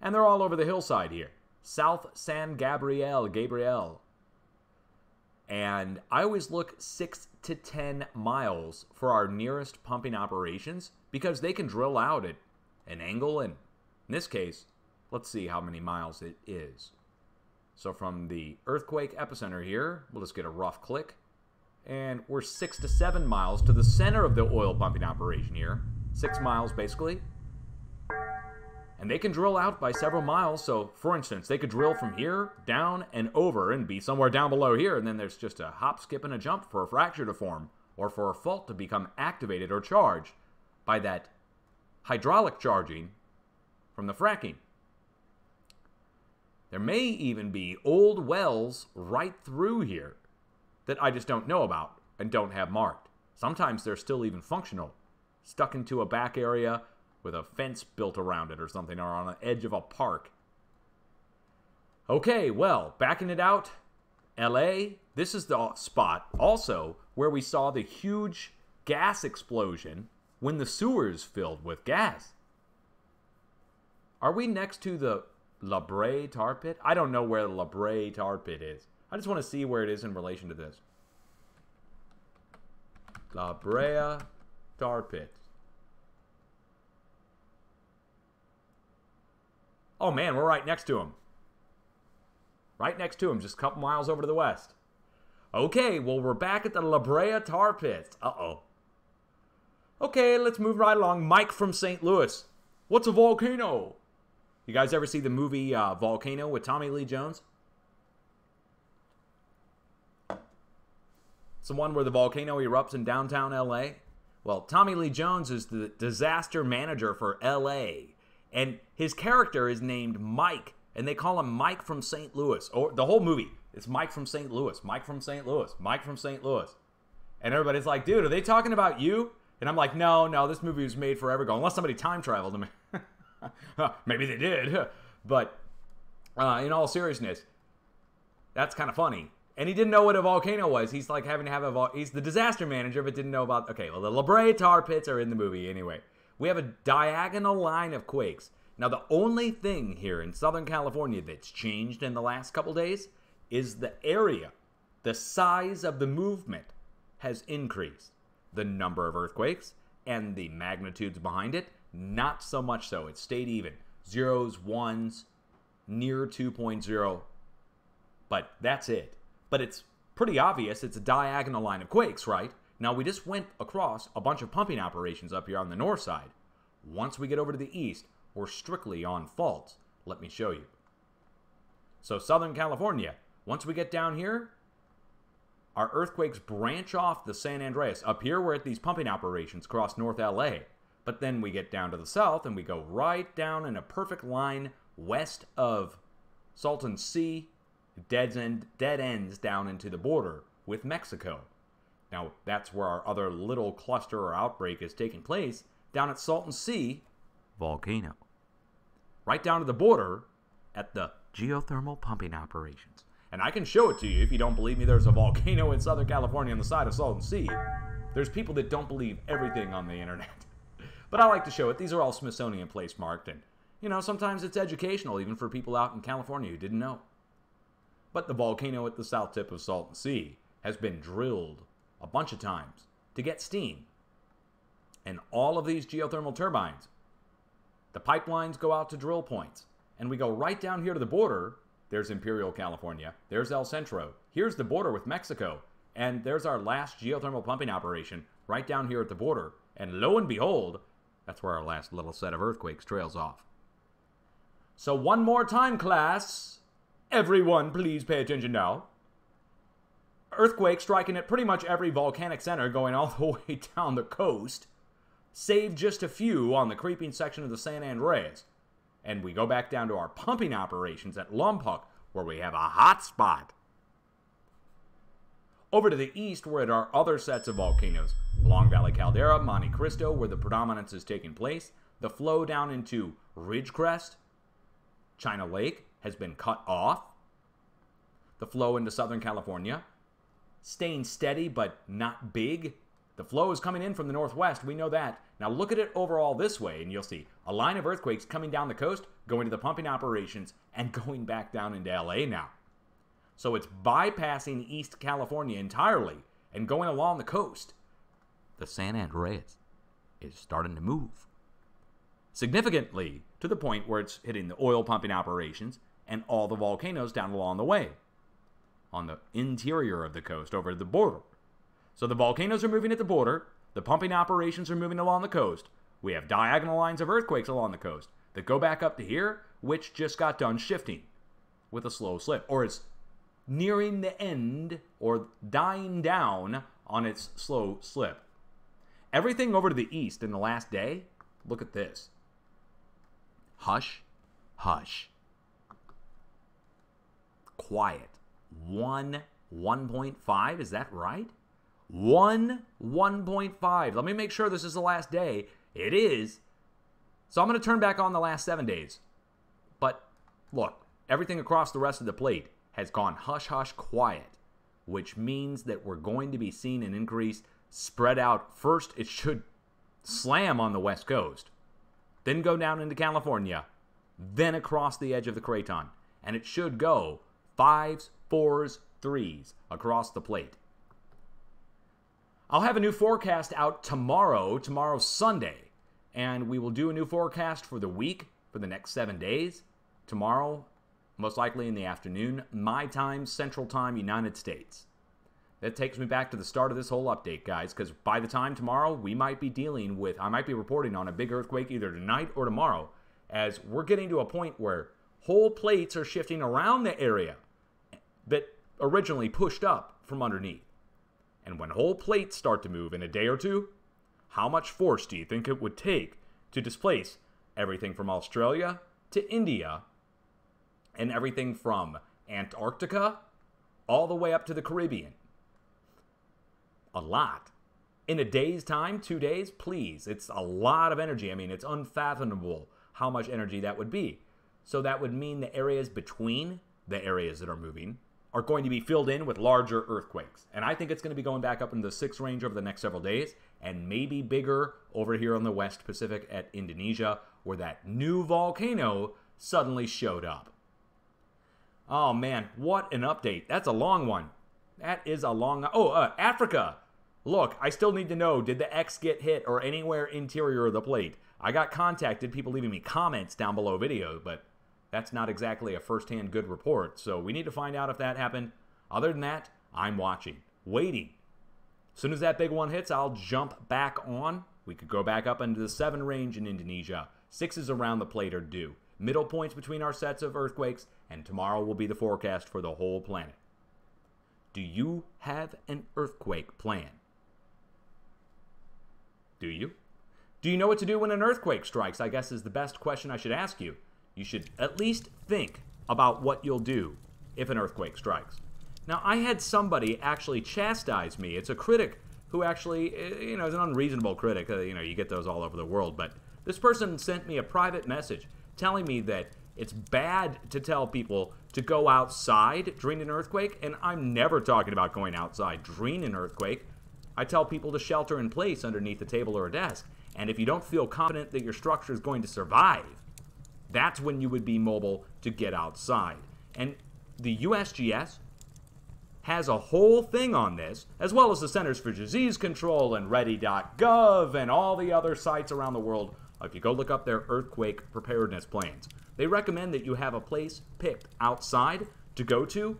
and they're all over the hillside here. South San Gabriel, Gabriel. And I always look six to 10 miles for our nearest pumping operations because they can drill out at an angle. And in this case, let's see how many miles it is. So from the earthquake epicenter here, we'll just get a rough click. And we're six to seven miles to the center of the oil pumping operation here. Six miles basically and they can drill out by several miles. So, for instance, they could drill from here down and over and be somewhere down below here, and then there's just a hop, skip, and a jump for a fracture to form or for a fault to become activated or charged by that hydraulic charging from the fracking. There may even be old wells right through here that I just don't know about and don't have marked. Sometimes they're still even functional, stuck into a back area with a fence built around it or something, or on the edge of a park. Okay, well, backing it out, LA, this is the spot also where we saw the huge gas explosion when the sewers filled with gas. Are we next to the La Brea tar pit? I don't know where the La Brea tar pit is. I just want to see where it is in relation to this. La Brea tar pit. Oh man, we're right next to him. Right next to him, just a couple miles over to the west. Okay, well, we're back at the La Brea Tar Pits. Uh oh. Okay, let's move right along. Mike from St. Louis. What's a volcano? You guys ever see the movie uh, Volcano with Tommy Lee Jones? It's the one where the volcano erupts in downtown LA. Well, Tommy Lee Jones is the disaster manager for LA and his character is named Mike, and they call him Mike from St. Louis. Or the whole movie, it's Mike from St. Louis, Mike from St. Louis, Mike from St. Louis. And everybody's like, dude, are they talking about you? And I'm like, no, no, this movie was made forever ago, unless somebody time traveled to me. [laughs] Maybe they did. But uh, in all seriousness, that's kind of funny. And he didn't know what a volcano was. He's like having to have a vol- he's the disaster manager, but didn't know about. Okay, well the La Brea tar pits are in the movie anyway we have a diagonal line of quakes. Now, the only thing here in Southern California that's changed in the last couple days is the area. The size of the movement has increased. The number of earthquakes and the magnitudes behind it, not so much so. It stayed even. Zeros, ones, near 2.0. But that's it. But it's pretty obvious it's a diagonal line of quakes, right? Now, we just went across a bunch of pumping operations up here on the north side. Once we get over to the east, we're strictly on faults. Let me show you. So, Southern California, once we get down here, our earthquakes branch off the San Andreas. Up here, we're at these pumping operations across North LA. But then we get down to the south and we go right down in a perfect line west of Salton Sea, dead, end, dead ends down into the border with Mexico. Now, that's where our other little cluster or outbreak is taking place down at Salton Sea volcano. Right down to the border at the geothermal pumping operations. And I can show it to you if you don't believe me. There's a volcano in Southern California on the side of Salton Sea. There's people that don't believe everything on the internet. [laughs] but I like to show it. These are all Smithsonian place marked. And, you know, sometimes it's educational, even for people out in California who didn't know. But the volcano at the south tip of Salton Sea has been drilled a bunch of times to get steam. And all of these geothermal turbines, the pipelines go out to drill points. And we go right down here to the border. There's Imperial, California. There's El Centro. Here's the border with Mexico. And there's our last geothermal pumping operation right down here at the border. And lo and behold, that's where our last little set of earthquakes trails off. So, one more time, class. Everyone, please pay attention now. Earthquake striking at pretty much every volcanic center going all [laughs] the way down the coast, save just a few on the creeping section of the San Andreas. And we go back down to our pumping operations at Lompoc, where we have a hot spot. Over to the east, we're at our other sets of volcanoes Long Valley Caldera, Monte Cristo, where the predominance is taking place. The flow down into Ridgecrest, China Lake, has been cut off. The flow into Southern California, staying steady but not big. The flow is coming in from the northwest. We know that. Now look at it overall this way, and you'll see a line of earthquakes coming down the coast, going to the pumping operations, and going back down into LA now. So it's bypassing East California entirely and going along the coast. The San Andreas is starting to move. Significantly, to the point where it's hitting the oil pumping operations and all the volcanoes down along the way on the interior of the coast over the border. So the volcanoes are moving at the border, the pumping operations are moving along the coast. We have diagonal lines of earthquakes along the coast that go back up to here, which just got done shifting with a slow slip, or it's nearing the end or dying down on its slow slip. Everything over to the east in the last day, look at this. Hush, hush. Quiet. 1 1.5, is that right? 1 1.5. Let me make sure this is the last day. It is. So I'm going to turn back on the last 7 days. But look, everything across the rest of the plate has gone hush hush quiet, which means that we're going to be seeing an increase spread out. First, it should slam on the west coast, then go down into California, then across the edge of the craton, and it should go fives, fours, threes across the plate. I'll have a new forecast out tomorrow, tomorrow Sunday, and we will do a new forecast for the week for the next seven days. Tomorrow, most likely in the afternoon, my time, Central Time, United States. That takes me back to the start of this whole update, guys, because by the time tomorrow, we might be dealing with, I might be reporting on a big earthquake either tonight or tomorrow, as we're getting to a point where whole plates are shifting around the area that originally pushed up from underneath. And when whole plates start to move in a day or two, how much force do you think it would take to displace everything from Australia to India and everything from Antarctica all the way up to the Caribbean? A lot. In a day's time, two days, please. It's a lot of energy. I mean, it's unfathomable how much energy that would be. So that would mean the areas between the areas that are moving are going to be filled in with larger earthquakes. And I think it's going to be going back up in the six range over the next several days, and maybe bigger over here on the West Pacific at Indonesia, where that new volcano suddenly showed up. Oh man, what an update. That's a long one. That is a long. Oh, uh, Africa. Look, I still need to know did the X get hit or anywhere interior of the plate? I got contacted, people leaving me comments down below video, but that's not exactly a first-hand good report, so we need to find out if that happened. Other than that, I'm watching, waiting. As soon as that big one hits, I'll jump back on. We could go back up into the 7 range in Indonesia. Sixes around the plate are due. Middle points between our sets of earthquakes, and tomorrow will be the forecast for the whole planet. Do you have an earthquake plan? Do you? Do you know what to do when an earthquake strikes? I guess is the best question I should ask you you should at least think about what you'll do if an earthquake strikes. Now, I had somebody actually chastise me. It's a critic who actually, eh, you know, is an unreasonable critic. Uh, you know, you get those all over the world. But this person sent me a private message telling me that it's bad to tell people to go outside during an earthquake. And I'm never talking about going outside during an earthquake. I tell people to shelter in place underneath a table or a desk. And if you don't feel confident that your structure is going to survive, that's when you would be mobile to get outside. And the USGS has a whole thing on this, as well as the Centers for Disease Control and Ready.gov and all the other sites around the world. If you go look up their earthquake preparedness plans, they recommend that you have a place picked outside to go to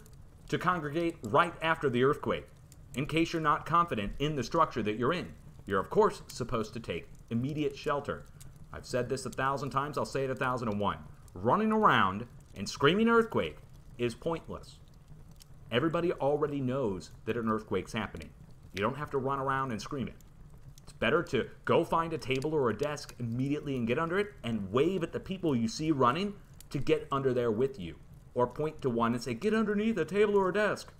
to congregate right after the earthquake in case you're not confident in the structure that you're in. You're, of course, supposed to take immediate shelter. I've said this a thousand times, I'll say it a thousand and one. Running around and screaming earthquake is pointless. Everybody already knows that an earthquake's happening. You don't have to run around and scream it. It's better to go find a table or a desk immediately and get under it and wave at the people you see running to get under there with you. Or point to one and say, get underneath a table or a desk.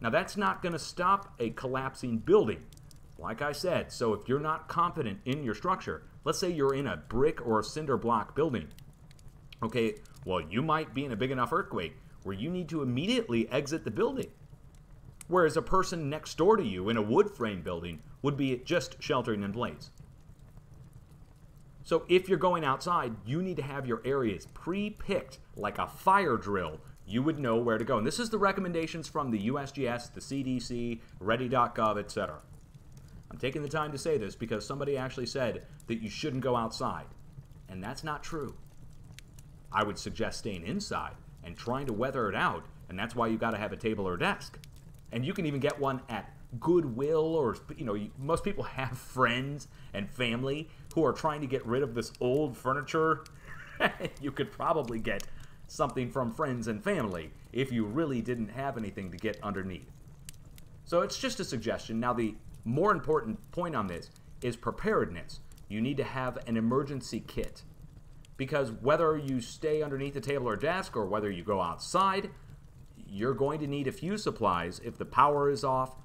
Now, that's not going to stop a collapsing building. Like I said, so if you're not confident in your structure, let's say you're in a brick or a cinder block building, okay, well, you might be in a big enough earthquake where you need to immediately exit the building. Whereas a person next door to you in a wood frame building would be just sheltering in place. So if you're going outside, you need to have your areas pre picked like a fire drill. You would know where to go. And this is the recommendations from the USGS, the CDC, Ready.gov, etc. I'm taking the time to say this because somebody actually said that you shouldn't go outside. And that's not true. I would suggest staying inside and trying to weather it out, and that's why you got to have a table or desk. And you can even get one at Goodwill, or you know, most people [laughs] have friends and family who are trying to get rid of this old furniture. [laughs] you could probably get something from friends and family if you really didn't have anything to get underneath. So it's just a suggestion. Now, the more important point on this is preparedness. You need to have an emergency kit because whether you stay underneath the table or desk or whether you go outside, you're going to need a few supplies if the power is off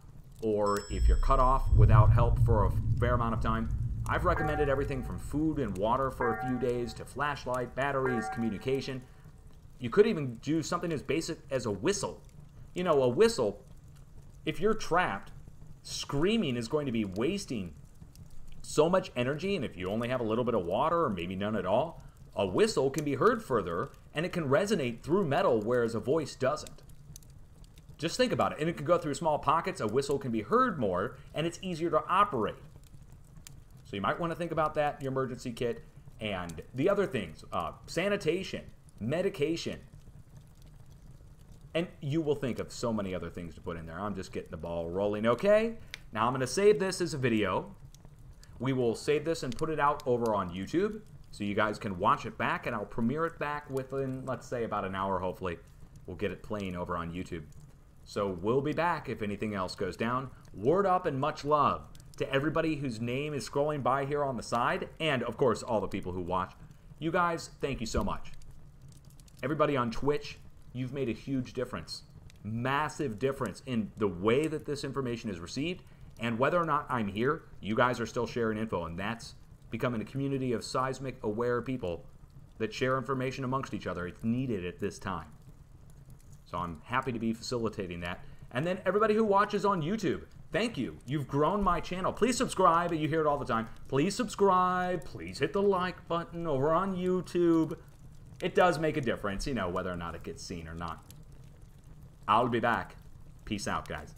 or if you're cut off without help for a fair amount of time. I've recommended everything from food and water for a few days to flashlight, batteries, communication. You could even do something as basic as a whistle. You know, a whistle, if you're trapped, screaming is going to be wasting so much energy, and if you only have a little bit of water or maybe none at all, a whistle can be heard further and it can resonate through metal, whereas a voice doesn't. Just think about it. And it can go through small pockets. A whistle can be heard more and it's easier to operate. So you might want to think about that in your emergency kit. And the other things uh, sanitation, medication. And you will think of so many other things to put in there. I'm just getting the ball rolling. Okay, now I'm going to save this as a video. We will save this and put it out over on YouTube. So you guys can watch it back, and I'll premiere it back within, let's say, about an hour, hopefully. We'll get it playing over on YouTube. So we'll be back if anything else goes down. Word up and much love to everybody whose name is scrolling by here on the side, and of course, all the people who watch. You guys, thank you so much. Everybody on Twitch, you've made a huge difference. Massive difference in the way that this information is received and whether or not I'm here, you guys are still sharing info, and that's becoming a community of seismic aware people that share information amongst each other. It's needed at this time. So I'm happy to be facilitating that. And then everybody who watches on YouTube, thank you. You've grown my channel. Please subscribe. You hear it all the time. Please subscribe. Please hit the like button over on YouTube. It does make a difference, you know, whether or not it gets seen or not. I'll be back. Peace out, guys.